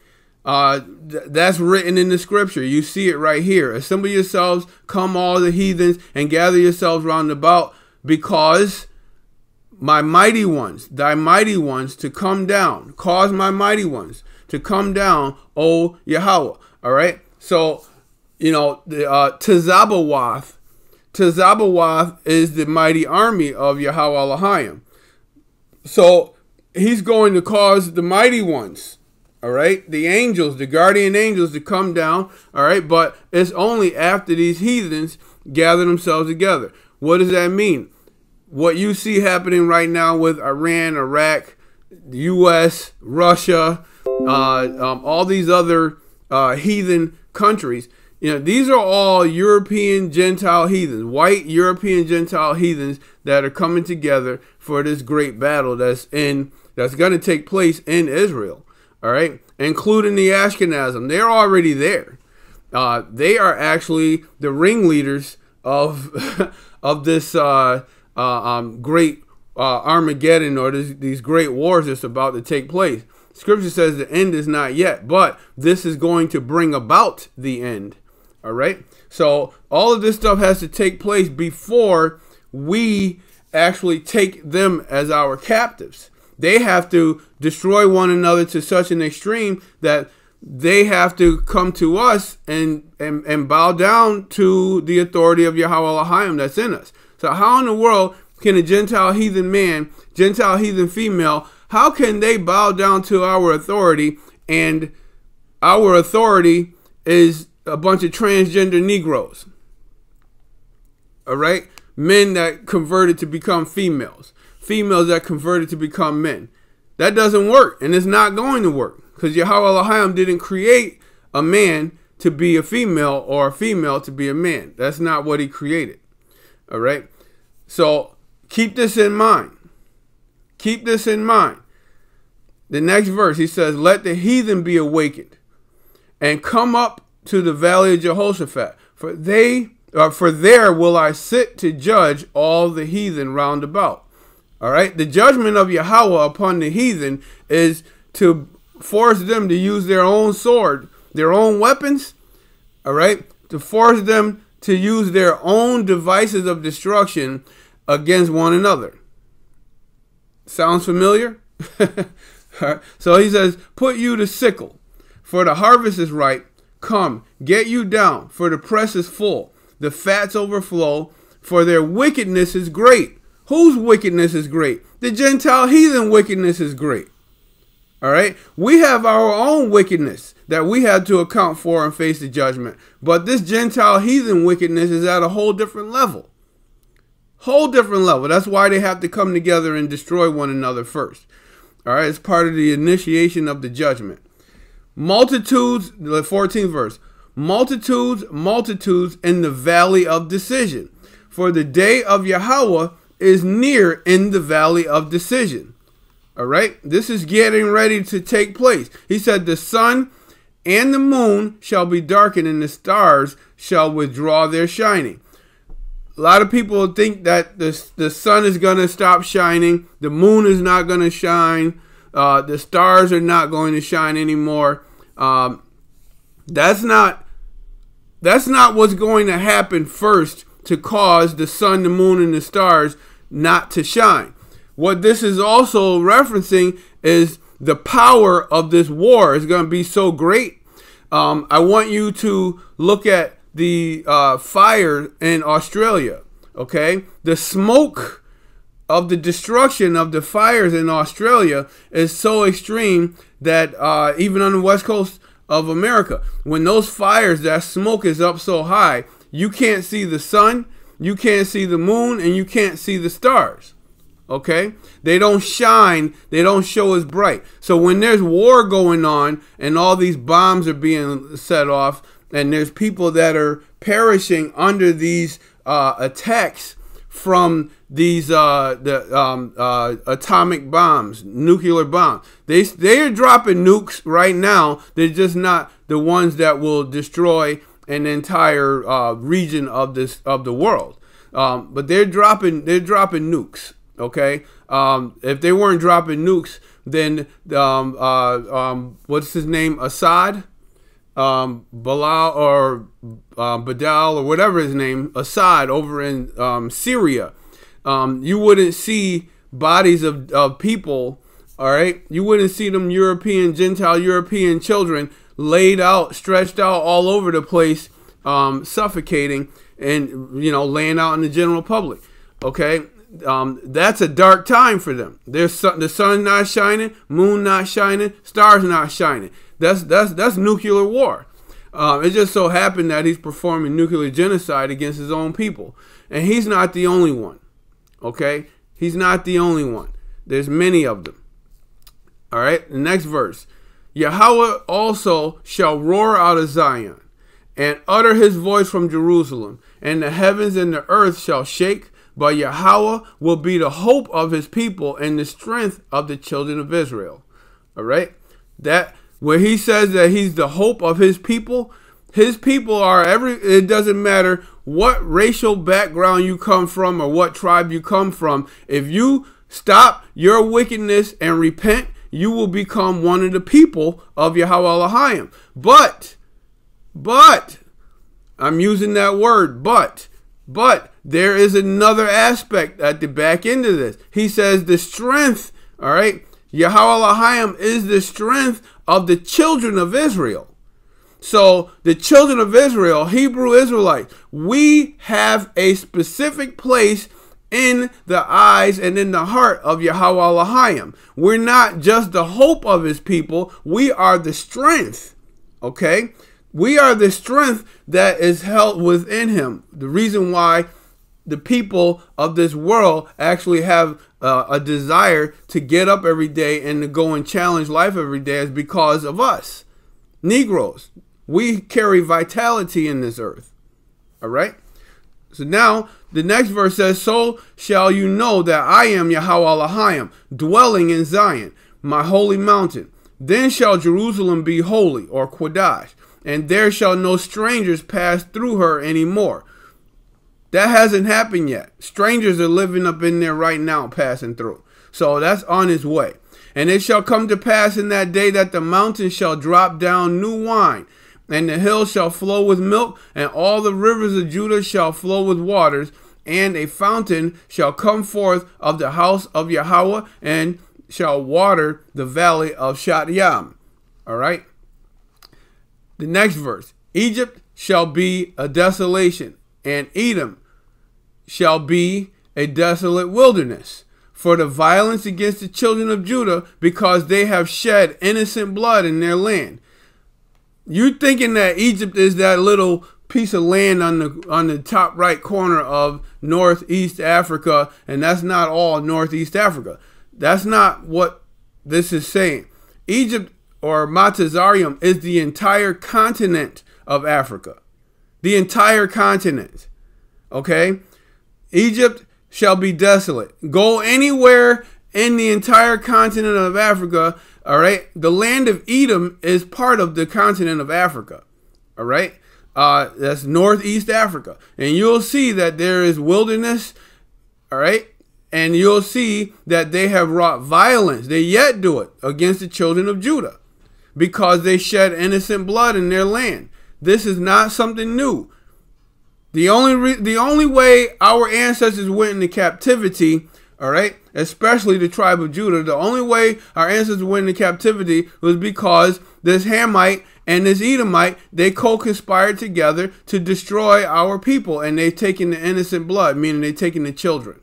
Uh, th- that's written in the scripture. You see it right here. Assemble yourselves, come all the heathens, and gather yourselves round about, because my mighty ones, thy mighty ones to come down. Cause my mighty ones to come down, O Yahweh. All right. So, you know, the uh, Tezabawath, Tezabawath is the mighty army of Yahweh Elohim. So he's going to cause the mighty ones, all right, the angels, the guardian angels to come down, all right, but it's only after these heathens gather themselves together. What does that mean? What you see happening right now with Iran, Iraq, the U.S., Russia, uh, um, all these other uh, heathen countries, you know, these are all European Gentile heathens, white European Gentile heathens that are coming together for this great battle that's in that's going to take place in Israel. All right, including the Ashkenazim, they're already there. Uh, they are actually the ringleaders of of this uh, uh, um, great uh, Armageddon or this, these great wars that's about to take place. Scripture says the end is not yet, but this is going to bring about the end. All right. So all of this stuff has to take place before we actually take them as our captives. They have to destroy one another to such an extreme that they have to come to us and, and, and bow down to the authority of Yahweh Elohim that's in us. So how in the world can a Gentile heathen man, Gentile heathen female, how can they bow down to our authority and our authority is a bunch of transgender Negroes? All right? Men that converted to become females, females that converted to become men. That doesn't work, and it's not going to work because Yahweh Elohim didn't create a man to be a female or a female to be a man. That's not what he created. All right? So keep this in mind. Keep this in mind. The next verse, he says, Let the heathen be awakened and come up to the valley of Jehoshaphat, for they uh, for there will I sit to judge all the heathen round about. All right, the judgment of Yahweh upon the heathen is to force them to use their own sword, their own weapons. All right, to force them to use their own devices of destruction against one another. Sounds familiar? So he says, Put you to sickle, for the harvest is ripe. Come, get you down, for the press is full. The fats overflow, for their wickedness is great. Whose wickedness is great? The Gentile heathen wickedness is great. All right? We have our own wickedness that we had to account for and face the judgment. But this Gentile heathen wickedness is at a whole different level. Whole different level. That's why they have to come together and destroy one another first. All right, it's part of the initiation of the judgment. Multitudes, the 14th verse. Multitudes, multitudes in the valley of decision. For the day of Yahweh is near in the valley of decision. All right, this is getting ready to take place. He said, The sun and the moon shall be darkened, and the stars shall withdraw their shining. A lot of people think that the, the sun is going to stop shining, the moon is not going to shine, uh, the stars are not going to shine anymore. Um, that's not that's not what's going to happen first to cause the sun, the moon, and the stars not to shine. What this is also referencing is the power of this war is going to be so great. Um, I want you to look at the uh, fire in Australia. Okay, the smoke of the destruction of the fires in Australia is so extreme that uh, even on the west coast of America, when those fires, that smoke is up so high, you can't see the sun, you can't see the moon, and you can't see the stars. Okay? They don't shine, they don't show as bright. So when there's war going on and all these bombs are being set off, and there's people that are perishing under these uh, attacks from these uh, the um, uh, atomic bombs, nuclear bombs. They they are dropping nukes right now. They're just not the ones that will destroy an entire uh, region of this of the world. Um, but they're dropping they're dropping nukes. Okay, um, if they weren't dropping nukes, then um, uh, um, what's his name? Assad um, Bilal or uh, Badal or whatever his name, Assad over in um, Syria, you wouldn't see bodies of, of people. All right, you wouldn't see them European, Gentile European children laid out, stretched out all over the place, um, suffocating and you know laying out in the general public. Okay, um, that's a dark time for them. There's sun, the sun not shining, moon not shining, stars not shining. That's that's that's nuclear war. Um, it just so happened that he's performing nuclear genocide against his own people, and he's not the only one. Okay, he's not the only one. There's many of them. All right, next verse. Yahweh also shall roar out of Zion, and utter his voice from Jerusalem, and the heavens and the earth shall shake but Yahweh will be the hope of his people and the strength of the children of Israel. All right? That where he says that he's the hope of his people, his people are every it doesn't matter what racial background you come from or what tribe you come from. If you stop your wickedness and repent, you will become one of the people of Yahweh Elohim. But but I'm using that word, but but there is another aspect at the back end of this. He says the strength, all right, Yahweh Elohim is the strength of the children of Israel. So the children of Israel, Hebrew Israelites, we have a specific place in the eyes and in the heart of Yahweh Elohim. We're not just the hope of his people, we are the strength. Okay? We are the strength that is held within him. The reason why the people of this world actually have uh, a desire to get up every day and to go and challenge life every day is because of us. Negroes, we carry vitality in this earth. All right? So now the next verse says, So shall you know that I am Yahweh Elohim, dwelling in Zion, my holy mountain. Then shall Jerusalem be holy, or Qadash, and there shall no strangers pass through her any more. That hasn't happened yet. Strangers are living up in there right now, passing through. So that's on its way. And it shall come to pass in that day that the mountains shall drop down new wine, and the hills shall flow with milk, and all the rivers of Judah shall flow with waters, and a fountain shall come forth of the house of Yahweh, and shall water the valley of Shatyam. All right. The next verse Egypt shall be a desolation, and Edom shall be a desolate wilderness for the violence against the children of Judah because they have shed innocent blood in their land. You thinking that Egypt is that little piece of land on the on the top right corner of northeast Africa and that's not all northeast Africa. That's not what this is saying. Egypt or Matazarium is the entire continent of Africa. The entire continent. Okay? Egypt shall be desolate. Go anywhere in the entire continent of Africa. All right. The land of Edom is part of the continent of Africa. All right. Uh, that's northeast Africa. And you'll see that there is wilderness. All right. And you'll see that they have wrought violence. They yet do it against the children of Judah because they shed innocent blood in their land. This is not something new. The only the only way our ancestors went into captivity, all right, especially the tribe of Judah, the only way our ancestors went into captivity was because this Hamite and this Edomite they co-conspired together to destroy our people, and they've taken the innocent blood, meaning they've taken the children.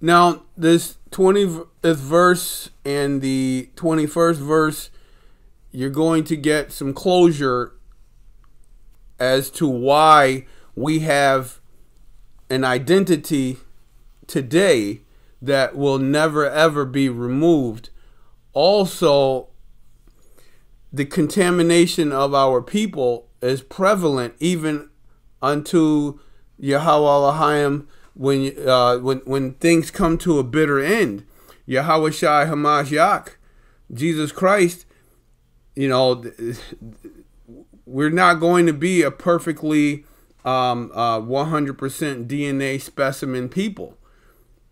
Now, this 20th verse and the 21st verse, you're going to get some closure as to why we have an identity today that will never ever be removed. Also, the contamination of our people is prevalent even unto Yahweh Elohim when uh, when when things come to a bitter end. Yahweh Shai Jesus Christ, you know, we're not going to be a perfectly um, uh, 100% DNA specimen people.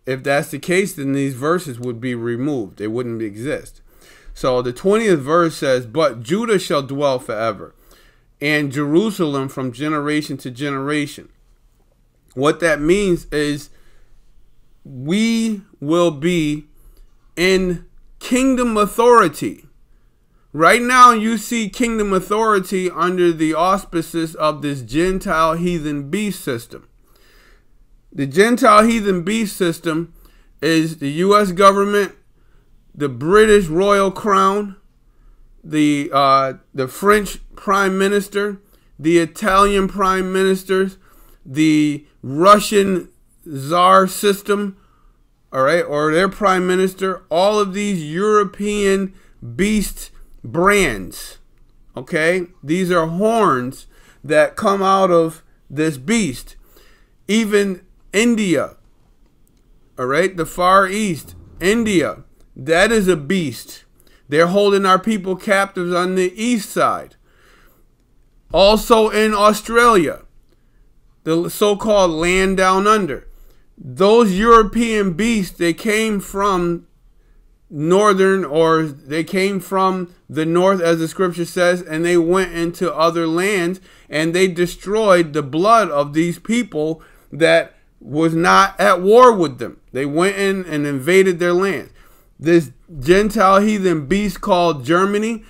If that's the case, then these verses would be removed. They wouldn't exist. So the 20th verse says, But Judah shall dwell forever, and Jerusalem from generation to generation. What that means is we will be in kingdom authority. Right now, you see kingdom authority under the auspices of this Gentile heathen beast system. The Gentile heathen beast system is the U.S. government, the British royal crown, the uh, the French prime minister, the Italian prime ministers, the Russian czar system, all right, or their prime minister, all of these European beast brands, okay? These are horns that come out of this beast. Even India, all right, the Far East, India, that is a beast. They're holding our people captives on the east side. Also in Australia, the so called land down under those European beasts, they came from northern or they came from the north as the scripture says and they went into other lands and they destroyed the blood of these people that was not at war with them they went in and invaded their land this gentile heathen beast called germany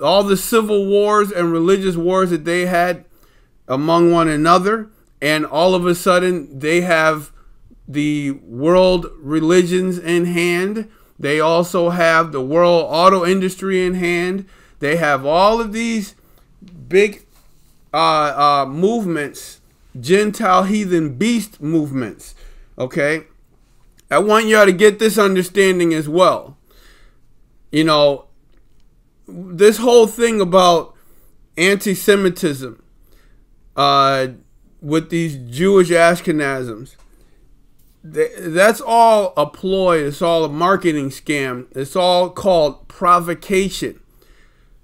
all the civil wars and religious wars that they had among one another and all of a sudden they have the world religions in hand. They also have the world auto industry in hand. They have all of these big uh, uh, movements, Gentile heathen beast movements. Okay. I want y'all to get this understanding as well. You know, this whole thing about anti Semitism uh, with these Jewish Ashkenazim that's all a ploy. It's all a marketing scam. It's all called provocation.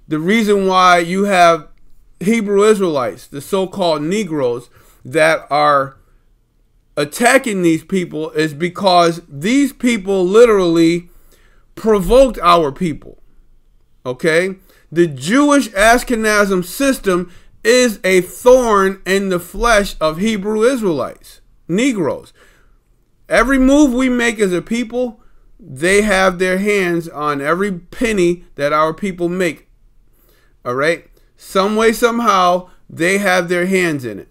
The reason why you have Hebrew Israelites, the so called Negroes, that are attacking these people is because these people literally provoked our people. Okay? The Jewish Ashkenazim system is a thorn in the flesh of Hebrew Israelites, Negroes. Every move we make as a people, they have their hands on every penny that our people make. All right? Some way, somehow, they have their hands in it.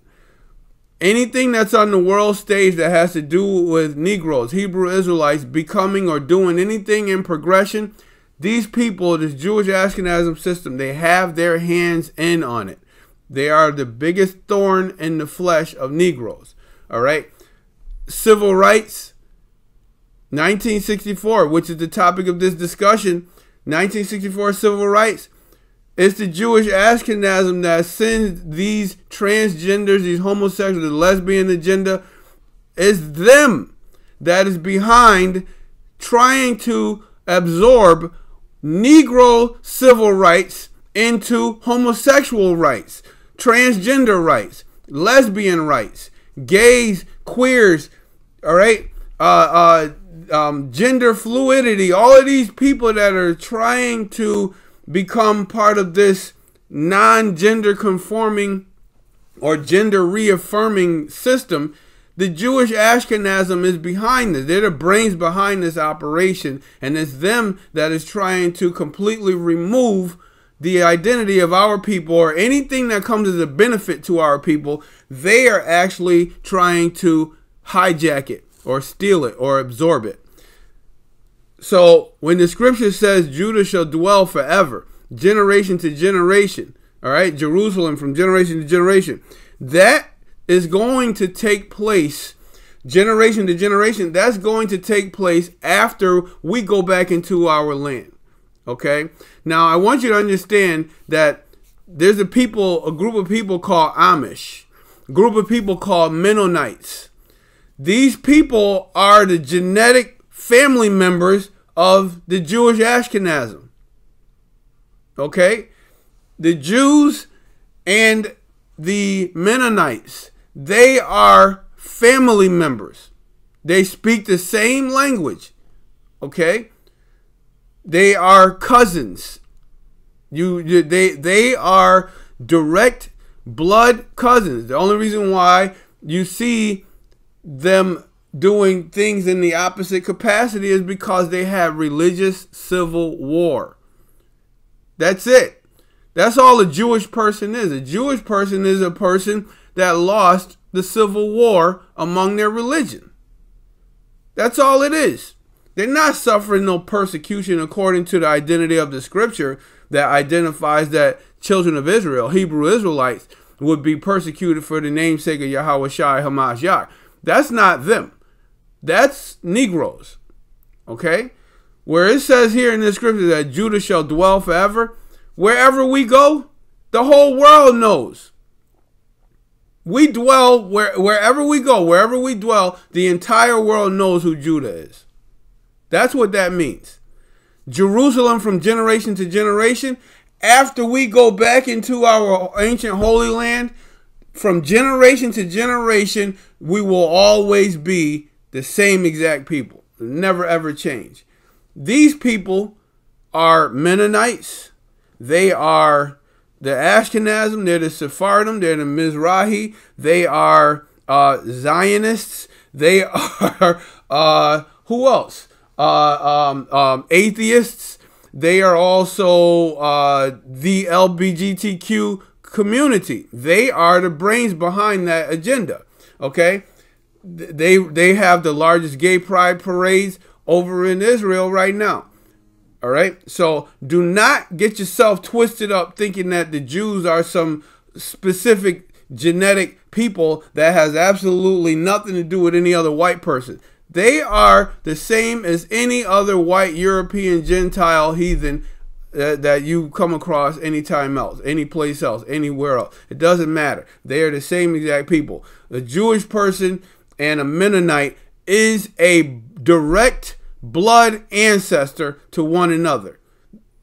Anything that's on the world stage that has to do with Negroes, Hebrew Israelites becoming or doing anything in progression, these people, this Jewish Ashkenazim system, they have their hands in on it. They are the biggest thorn in the flesh of Negroes. All right? Civil rights, 1964, which is the topic of this discussion, 1964 civil rights. It's the Jewish Ashkenazim that sends these transgenders, these homosexuals, the lesbian agenda. It's them that is behind trying to absorb Negro civil rights into homosexual rights, transgender rights, lesbian rights, gays, queers, all right, uh, uh, um, gender fluidity, all of these people that are trying to become part of this non-gender conforming or gender reaffirming system, the Jewish Ashkenazim is behind this. They're the brains behind this operation, and it's them that is trying to completely remove the identity of our people or anything that comes as a benefit to our people. They are actually trying to hijack it or steal it or absorb it. So when the scripture says Judah shall dwell forever, generation to generation, all right, Jerusalem from generation to generation, that is going to take place generation to generation. That's going to take place after we go back into our land. Okay? Now, I want you to understand that there's a people, a group of people called Amish, group of people called Mennonites. These people are the genetic family members of the Jewish Ashkenazim. Okay? The Jews and the Mennonites, they are family members. They speak the same language. Okay? They are cousins. You, you they they are direct blood cousins. The only reason why you see them doing things in the opposite capacity is because they had religious civil war. That's it. That's all a Jewish person is. A Jewish person is a person that lost the civil war among their religion. That's all it is. They're not suffering no persecution according to the identity of the scripture that identifies that children of Israel, Hebrew Israelites, would be persecuted for the namesake of Yahweh Shai Hamashiach. That's not them. That's Negroes. Okay? Where it says here in the scripture that Judah shall dwell forever, wherever we go, the whole world knows. We dwell where, wherever we go, wherever we dwell, the entire world knows who Judah is. That's what that means. Jerusalem from generation to generation. After we go back into our ancient holy land, from generation to generation, we will always be the same exact people. Never ever change. These people are Mennonites. They are the Ashkenazim. They're the Sephardim. They're the Mizrahi. They are uh, Zionists. They are uh, who else? Uh, um, um, atheists. They are also uh, the LBGTQ community. They are the brains behind that agenda. Okay, they they have the largest gay pride parades over in Israel right now. All right, so do not get yourself twisted up thinking that the Jews are some specific genetic people that has absolutely nothing to do with any other white person. They are the same as any other white European Gentile heathen that, that you come across anytime else, any place else, anywhere else. It doesn't matter. They are the same exact people. A Jewish person and a Mennonite is a direct blood ancestor to one another.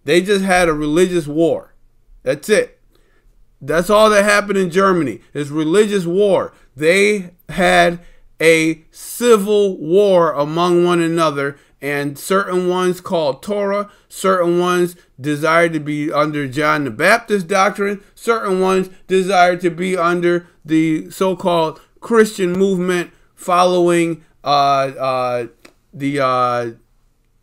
They just had a religious war. That's it. That's all that happened in Germany. Is religious war. They had a civil war among one another, and certain ones called Torah, certain ones desired to be under John the Baptist doctrine, certain ones desired to be under the so called Christian movement following uh, uh, the, uh,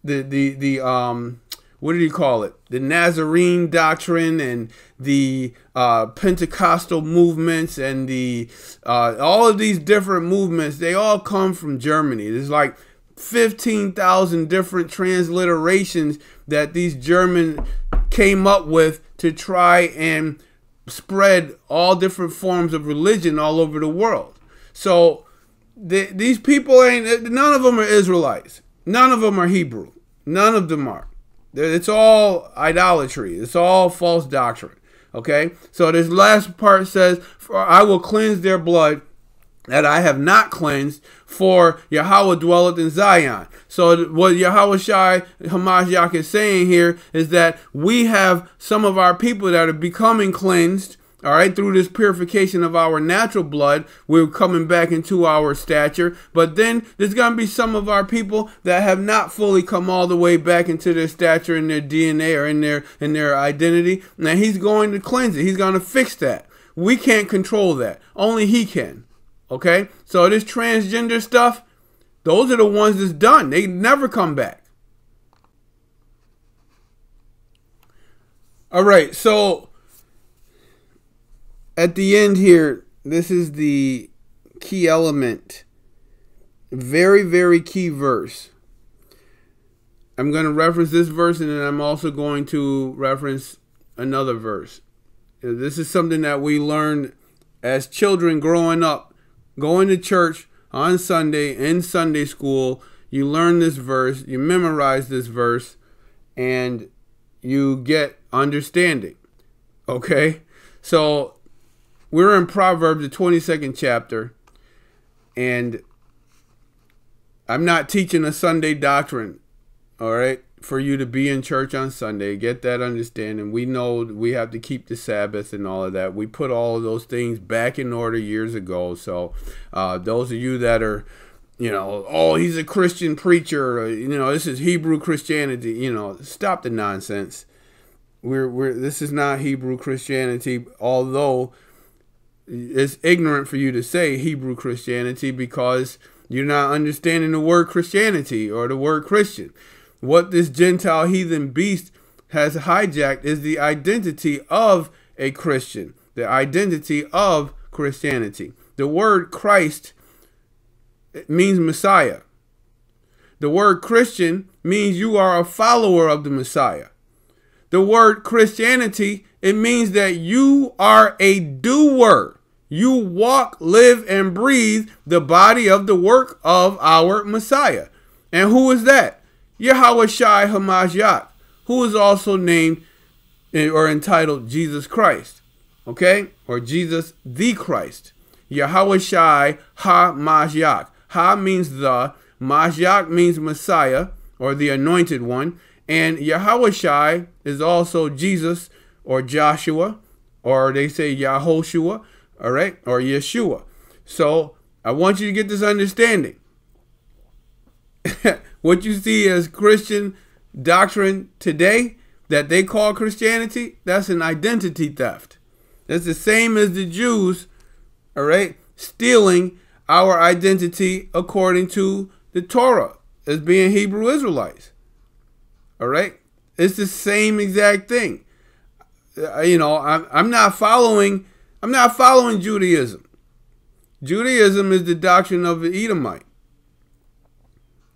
the, the, the, um, what did he call it? The Nazarene doctrine and the uh, Pentecostal movements and the uh, all of these different movements. They all come from Germany. There's like fifteen thousand different transliterations that these German came up with to try and spread all different forms of religion all over the world. So the, these people ain't none of them are Israelites. None of them are Hebrew. None of them are. It's all idolatry. It's all false doctrine. Okay? So this last part says, For I will cleanse their blood that I have not cleansed, for Yahweh dwelleth in Zion. So what Yahweh Shai Hamashiach is saying here is that we have some of our people that are becoming cleansed all right, through this purification of our natural blood, we're coming back into our stature. But then there's going to be some of our people that have not fully come all the way back into their stature in their DNA or in their in their identity. Now he's going to cleanse it. He's going to fix that. We can't control that. Only he can. Okay? So this transgender stuff, those are the ones that's done. They never come back. All right, so at the end here, this is the key element. Very, very key verse. I'm going to reference this verse and then I'm also going to reference another verse. This is something that we learned as children growing up, going to church on Sunday in Sunday school. You learn this verse, you memorize this verse, and you get understanding. Okay? So we're in Proverbs, the 22nd chapter, and I'm not teaching a Sunday doctrine, all right, for you to be in church on Sunday. Get that understanding. We know we have to keep the Sabbath and all of that. We put all of those things back in order years ago. So, uh, those of you that are, you know, oh, he's a Christian preacher, or, you know, this is Hebrew Christianity, you know, stop the nonsense. We're, we're, this is not Hebrew Christianity, although it's ignorant for you to say Hebrew Christianity because You're not understanding the word Christianity or the word Christian. What this Gentile heathen beast has hijacked is the identity of a Christian, the identity of Christianity. The word Christ means Messiah. The word Christian means you are a follower of the Messiah. The word Christianity, it means that you are a doer. You walk, live, and breathe the body of the work of our Messiah. And who is that? Yahweh Shai Hamashiach, who is also named or entitled Jesus Christ. Okay? Or Jesus the Christ. Yahweh Shai HaMashiach. Ha means the, Mashiach means Messiah or the anointed one. And Yahweh Shai is also Jesus or Joshua, or they say Yahoshua, all right, or Yeshua. So I want you to get this understanding. what you see as Christian doctrine today that they call Christianity, that's an identity theft. That's the same as the Jews, all right, stealing our identity according to the Torah as being Hebrew Israelites. All right? It's the same exact thing. Uh, you know, I'm, I'm not following I'm not following Judaism. Judaism is the doctrine of the Edomite.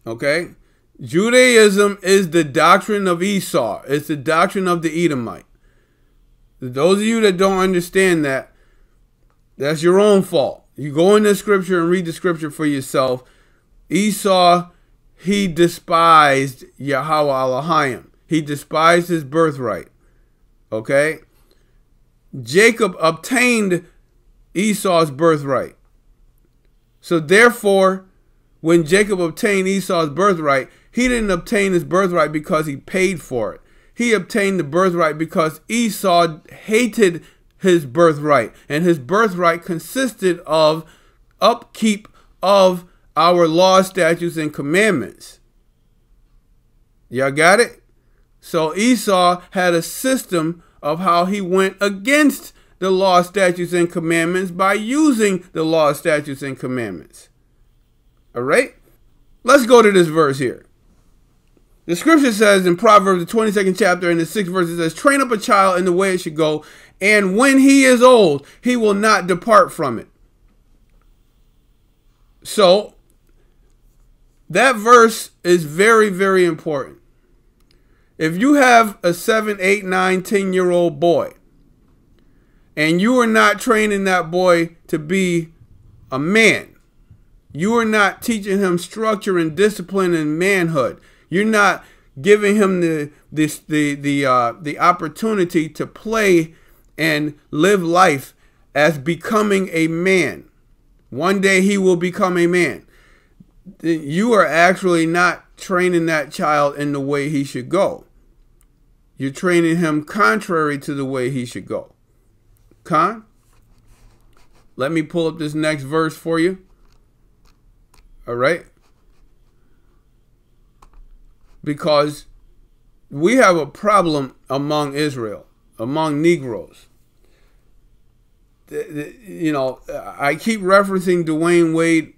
Okay? Judaism is the doctrine of Esau. It's the doctrine of the Edomite. Those of you that don't understand that, that's your own fault. You go in the scripture and read the scripture for yourself. Esau, he despised Yahweh Elohim. He despised his birthright. Okay? Jacob obtained Esau's birthright. So therefore, when Jacob obtained Esau's birthright, he didn't obtain his birthright because he paid for it. He obtained the birthright because Esau hated his birthright. And his birthright consisted of upkeep of our laws, statutes, and commandments. Y'all got it? So Esau had a system of how he went against the law, statutes, and commandments by using the law, statutes, and commandments. All right? Let's go to this verse here. The scripture says in Proverbs, the 22nd chapter, in the 6th verse, it says, Train up a child in the way it should go, and when he is old, he will not depart from it. So, that verse is very, very important. If you have a 7, 8, 9, 10 year old boy, and you are not training that boy to be a man, you are not teaching him structure and discipline and manhood. You're not giving him the this the the uh, the opportunity to play and live life as becoming a man. One day he will become a man. You are actually not training that child in the way he should go. You're training him contrary to the way he should go. Con? Let me pull up this next verse for you. All right? Because we have a problem among Israel, among Negroes. You know, I keep referencing Dwyane Wade,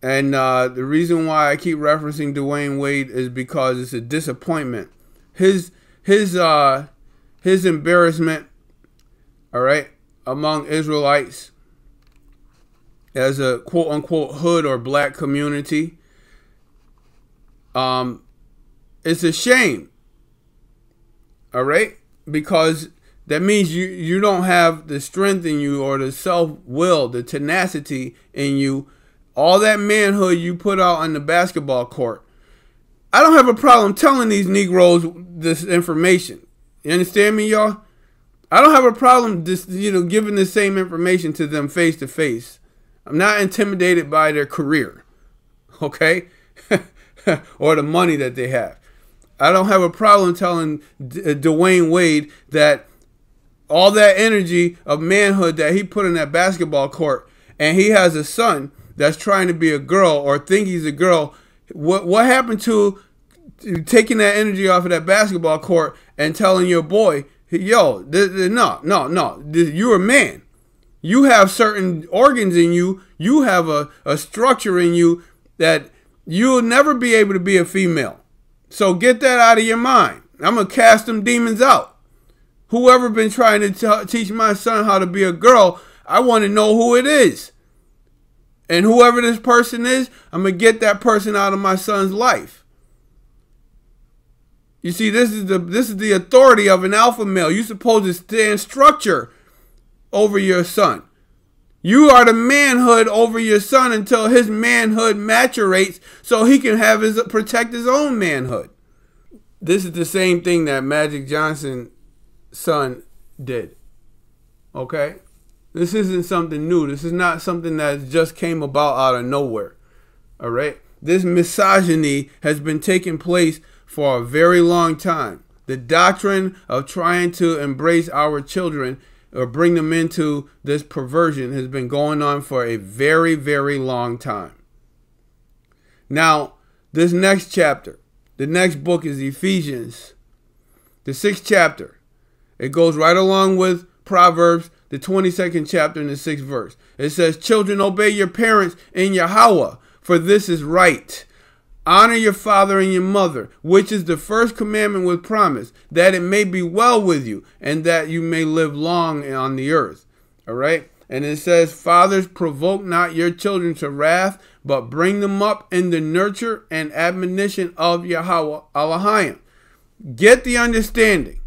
and uh, the reason why I keep referencing Dwyane Wade is because it's a disappointment. His his uh his embarrassment, all right, among Israelites as a quote unquote hood or black community. Um, it's a shame. All right? Because that means you you don't have the strength in you or the self-will, the tenacity in you, all that manhood you put out on the basketball court. I don't have a problem telling these Negroes this information. You understand me, y'all? I don't have a problem just you know giving the same information to them face to face. I'm not intimidated by their career. Okay? or the money that they have. I don't have a problem telling D- uh, Wade that all that energy of manhood that he put in that basketball court, and he has a son that's trying to be a girl or think he's a girl. What what happened to taking that energy off of that basketball court and telling your boy, "Yo, th- th- no, no, no, th- you're a man. You have certain organs in you. You have a, a structure in you that you'll never be able to be a female. So get that out of your mind. I'm going to cast them demons out. Whoever been trying to t- teach my son how to be a girl, I want to know who it is. And whoever this person is, I'm going to get that person out of my son's life. You see, this is the this is the authority of an alpha male. You're supposed to stand structure over your son. You are the manhood over your son until his manhood maturates so he can have his protect his own manhood. This is the same thing that Magic Johnson son did. Okay? This isn't something new. This is not something that just came about out of nowhere. All right? This misogyny has been taking place for a very long time. The doctrine of trying to embrace our children or bring them into this perversion has been going on for a very, very long time. Now, this next chapter, the next book is Ephesians, the sixth chapter. It goes right along with Proverbs, the 22nd chapter and the sixth verse. It says, Children, obey your parents in Yahweh, for this is right. Honor your father and your mother, which is the first commandment with promise, that it may be well with you and that you may live long on the earth. All right? And it says, Fathers, provoke not your children to wrath, but bring them up in the nurture and admonition of Yahweh Elohim. Get the understanding.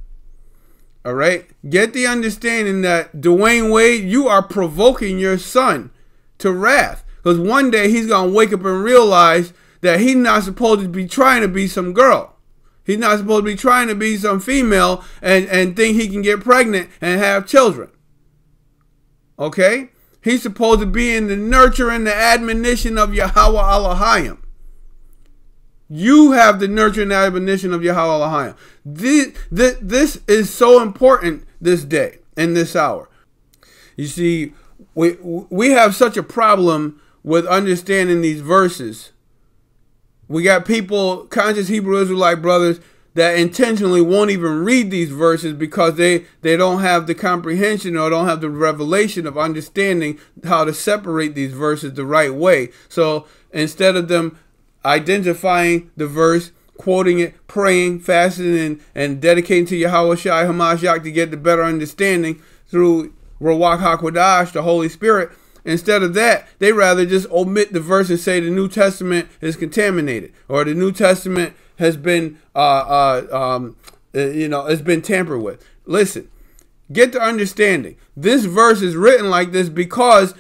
All right? Get the understanding that Dwyane Wade, you are provoking your son to wrath. Because one day he's going to wake up and realize that he's not supposed to be trying to be some girl. He's not supposed to be trying to be some female and, and think he can get pregnant and have children. Okay? He's supposed to be in the nurture and the admonition of Yahweh Elohim. You have the nurture and admonition of Yahweh Elohim. This, this, this is so important this day and this hour. You see, we, we have such a problem with understanding these verses we got people, conscious Hebrew Israelite brothers, that intentionally won't even read these verses because they, they don't have the comprehension or don't have the revelation of understanding how to separate these verses the right way. So instead of them identifying the verse, quoting it, praying, fasting, and, and dedicating to Yahweh Shai Hamashiach to get the better understanding through Ruach HaKodesh, the Holy Spirit, Instead of that, they rather just omit the verse and say the New Testament is contaminated or the New Testament has been, uh, uh, um, uh, you know, has been tampered with. Listen, get the understanding. This verse is written like this because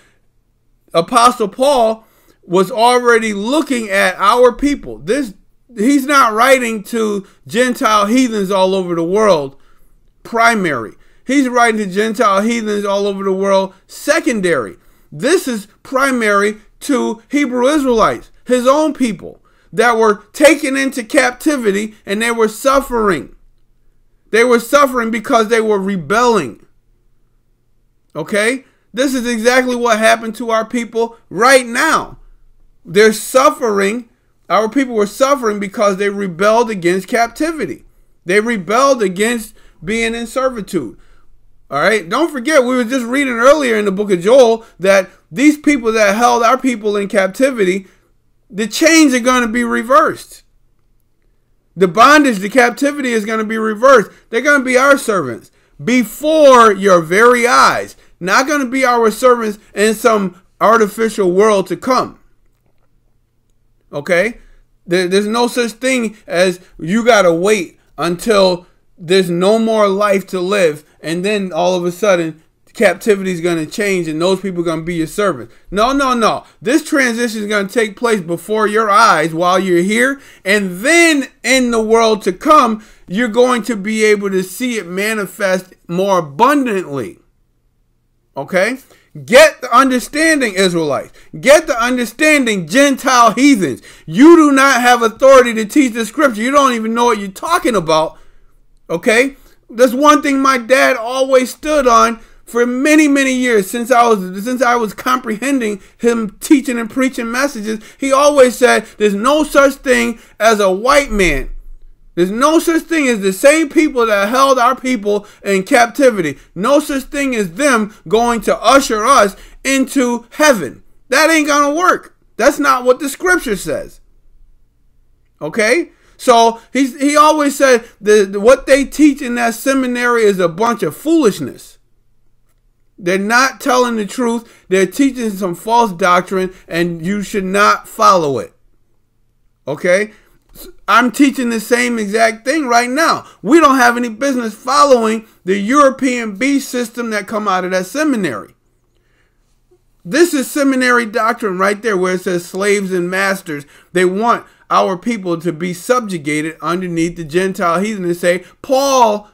Apostle Paul was already looking at our people. This he's not writing to Gentile heathens all over the world primary. He's writing to Gentile heathens all over the world secondary. This is primary to Hebrew Israelites, his own people, that were taken into captivity and they were suffering. They were suffering because they were rebelling. Okay? This is exactly what happened to our people right now. They're suffering. Our people were suffering because they rebelled against captivity. They rebelled against being in servitude. All right. Don't forget, we were just reading earlier in the book of Joel that these people that held our people in captivity, the chains are going to be reversed. The bondage, the captivity is going to be reversed. They're going to be our servants before your very eyes. Not going to be our servants in some artificial world to come. Okay? there's no such thing as you got to wait until there's no more life to live and then all of a sudden captivity is going to change and those people are going to be your servants. No, no, no. This transition is going to take place before your eyes while you're here. And then in the world to come, you're going to be able to see it manifest more abundantly. Okay? Get the understanding, Israelites. Get the understanding, Gentile heathens. You do not have authority to teach the scripture. You don't even know what you're talking about. Okay? That's one thing my dad always stood on for many many years since I was since I was comprehending him teaching and preaching messages. He always said there's no such thing as a white man There's no such thing as the same people that held our people in captivity. No such thing as them going to usher us into heaven. That ain't gonna work. That's not what the scripture says. Okay? So he's, he always said that what they teach in that seminary is a bunch of foolishness. They're not telling the truth. They're teaching some false doctrine, and you should not follow it. Okay? I'm teaching the same exact thing right now. We don't have any business following the European beast system that come out of that seminary. This is seminary doctrine right there where it says slaves and masters. They want our people to be subjugated underneath the Gentile heathen and say, Paul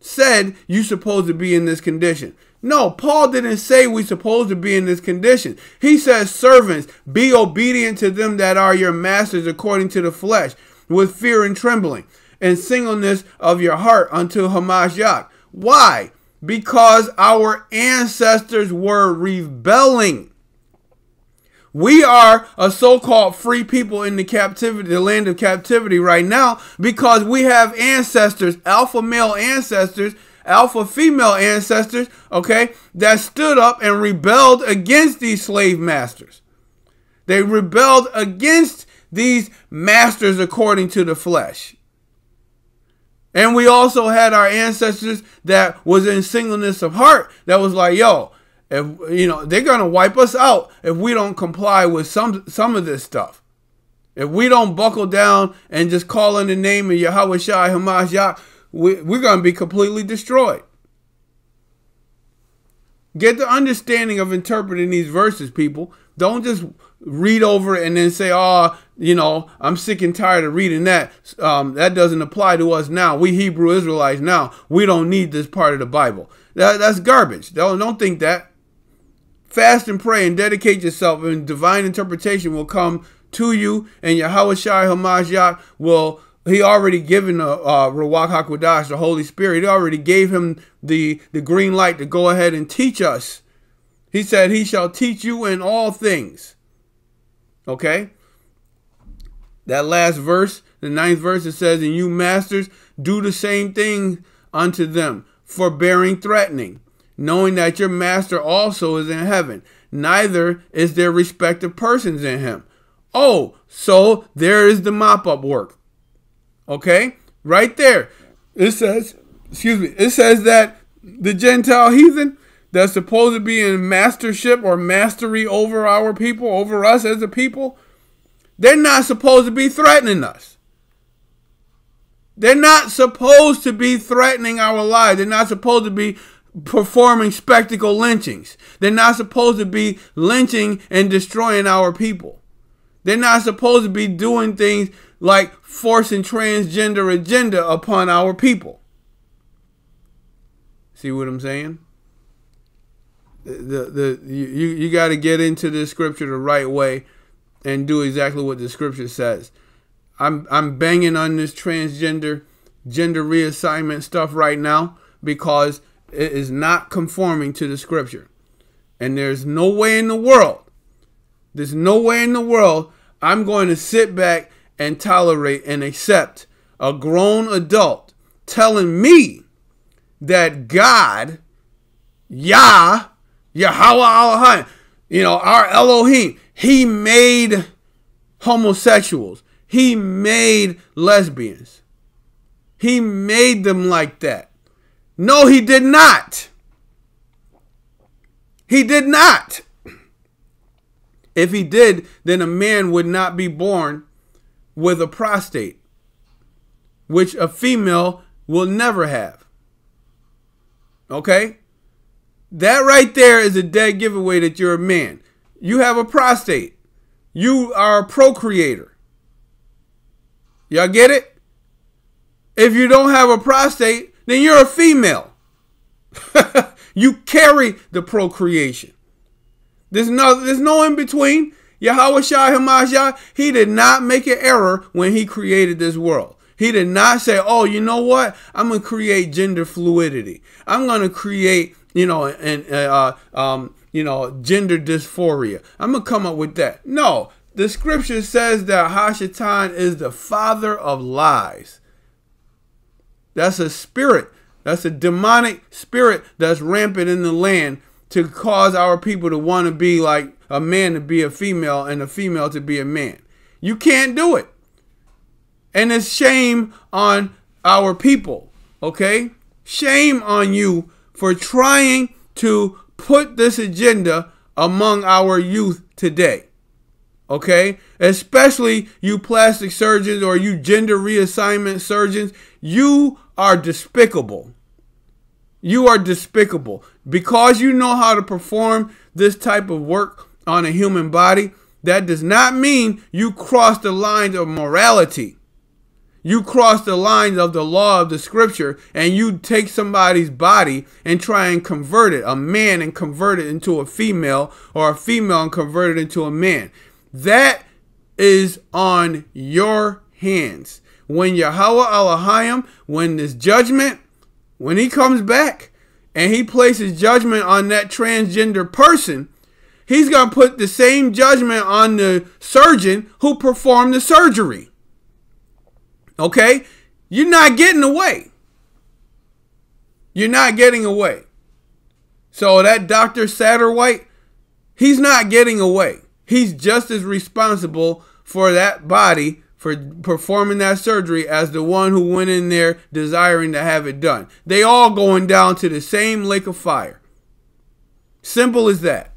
said you're supposed to be in this condition. No, Paul didn't say we're supposed to be in this condition. He says, servants, be obedient to them that are your masters according to the flesh, with fear and trembling, and singleness of your heart unto Hamashiach. Why? Because our ancestors were rebelling. We are a so-called free people in the captivity, the land of captivity right now, because we have ancestors, alpha male ancestors, alpha female ancestors, okay, that stood up and rebelled against these slave masters. They rebelled against these masters according to the flesh. And we also had our ancestors that was in singleness of heart that was like, yo, if you know, they're gonna wipe us out if we don't comply with some some of this stuff. If we don't buckle down and just call in the name of Yahweh Shai Hamashiach, we, we're gonna be completely destroyed. Get the understanding of interpreting these verses, people. Don't just read over it and then say, oh, you know, I'm sick and tired of reading that. Um, that doesn't apply to us now. We Hebrew Israelites now, we don't need this part of the Bible. That, that's garbage. Don't, don't think that. Fast and pray and dedicate yourself, and divine interpretation will come to you, and Yahweh Shai Hamashiach will. He already given uh, uh, Ruach HaKodesh, the Holy Spirit. He already gave him the, the green light to go ahead and teach us. He said, He shall teach you in all things. Okay? That last verse, the ninth verse, it says, And you masters, do the same thing unto them, forbearing threatening, knowing that your master also is in heaven. Neither is there respect of persons in him. Oh, so there is the mop up work. Okay? Right there. It says, excuse me, it says that the Gentile heathen that's supposed to be in mastership or mastery over our people, over us as a people, they're not supposed to be threatening us. They're not supposed to be threatening our lives. They're not supposed to be performing spectacle lynchings. They're not supposed to be lynching and destroying our people. They're not supposed to be doing things like forcing transgender agenda upon our people. See what I'm saying? The the you you got to get into the scripture the right way and do exactly what the scripture says. I'm I'm banging on this transgender gender reassignment stuff right now because it is not conforming to the scripture. And there's no way in the world, there's no way in the world I'm going to sit back and tolerate and accept a grown adult telling me that God, Yah, Yahweh Elohim, you know, our Elohim, he made homosexuals. He made lesbians. He made them like that. No, he did not. He did not. If he did, then a man would not be born with a prostate, which a female will never have. Okay? That right there is a dead giveaway that you're a man. You have a prostate. You are a procreator. Y'all get it? If you don't have a prostate, then you're a female. you carry the procreation. There's no there's no in between. Yahweh Shai he did not make an error when he created this world. He did not say, oh, you know what? I'm going to create gender fluidity. I'm going to create, you know, and uh, um, you know, gender dysphoria. I'm to come up with that. No, the scripture says that Hashatan is the father of lies. That's a spirit. That's a demonic spirit that's rampant in the land to cause our people to want to be like a man to be a female and a female to be a man. You can't do it. And it's shame on our people, okay? Shame on you for trying to put this agenda among our youth today. Okay? Especially you plastic surgeons or you gender reassignment surgeons. You are despicable. You are despicable. Because you know how to perform this type of work on a human body, that does not mean you cross the lines of morality. You cross the lines of the law of the scripture and you take somebody's body and try and convert it, a man and convert it into a female, or a female and convert it into a man. That is on your hands. When Yahweh Elohim, when this judgment, when he comes back and he places judgment on that transgender person, he's going to put the same judgment on the surgeon who performed the surgery. Okay? You're not getting away. You're not getting away. So that Dr. Satterwhite, he's not getting away. He's just as responsible for that body for performing that surgery as the one who went in there desiring to have it done. They all going down to the same lake of fire. Simple as that.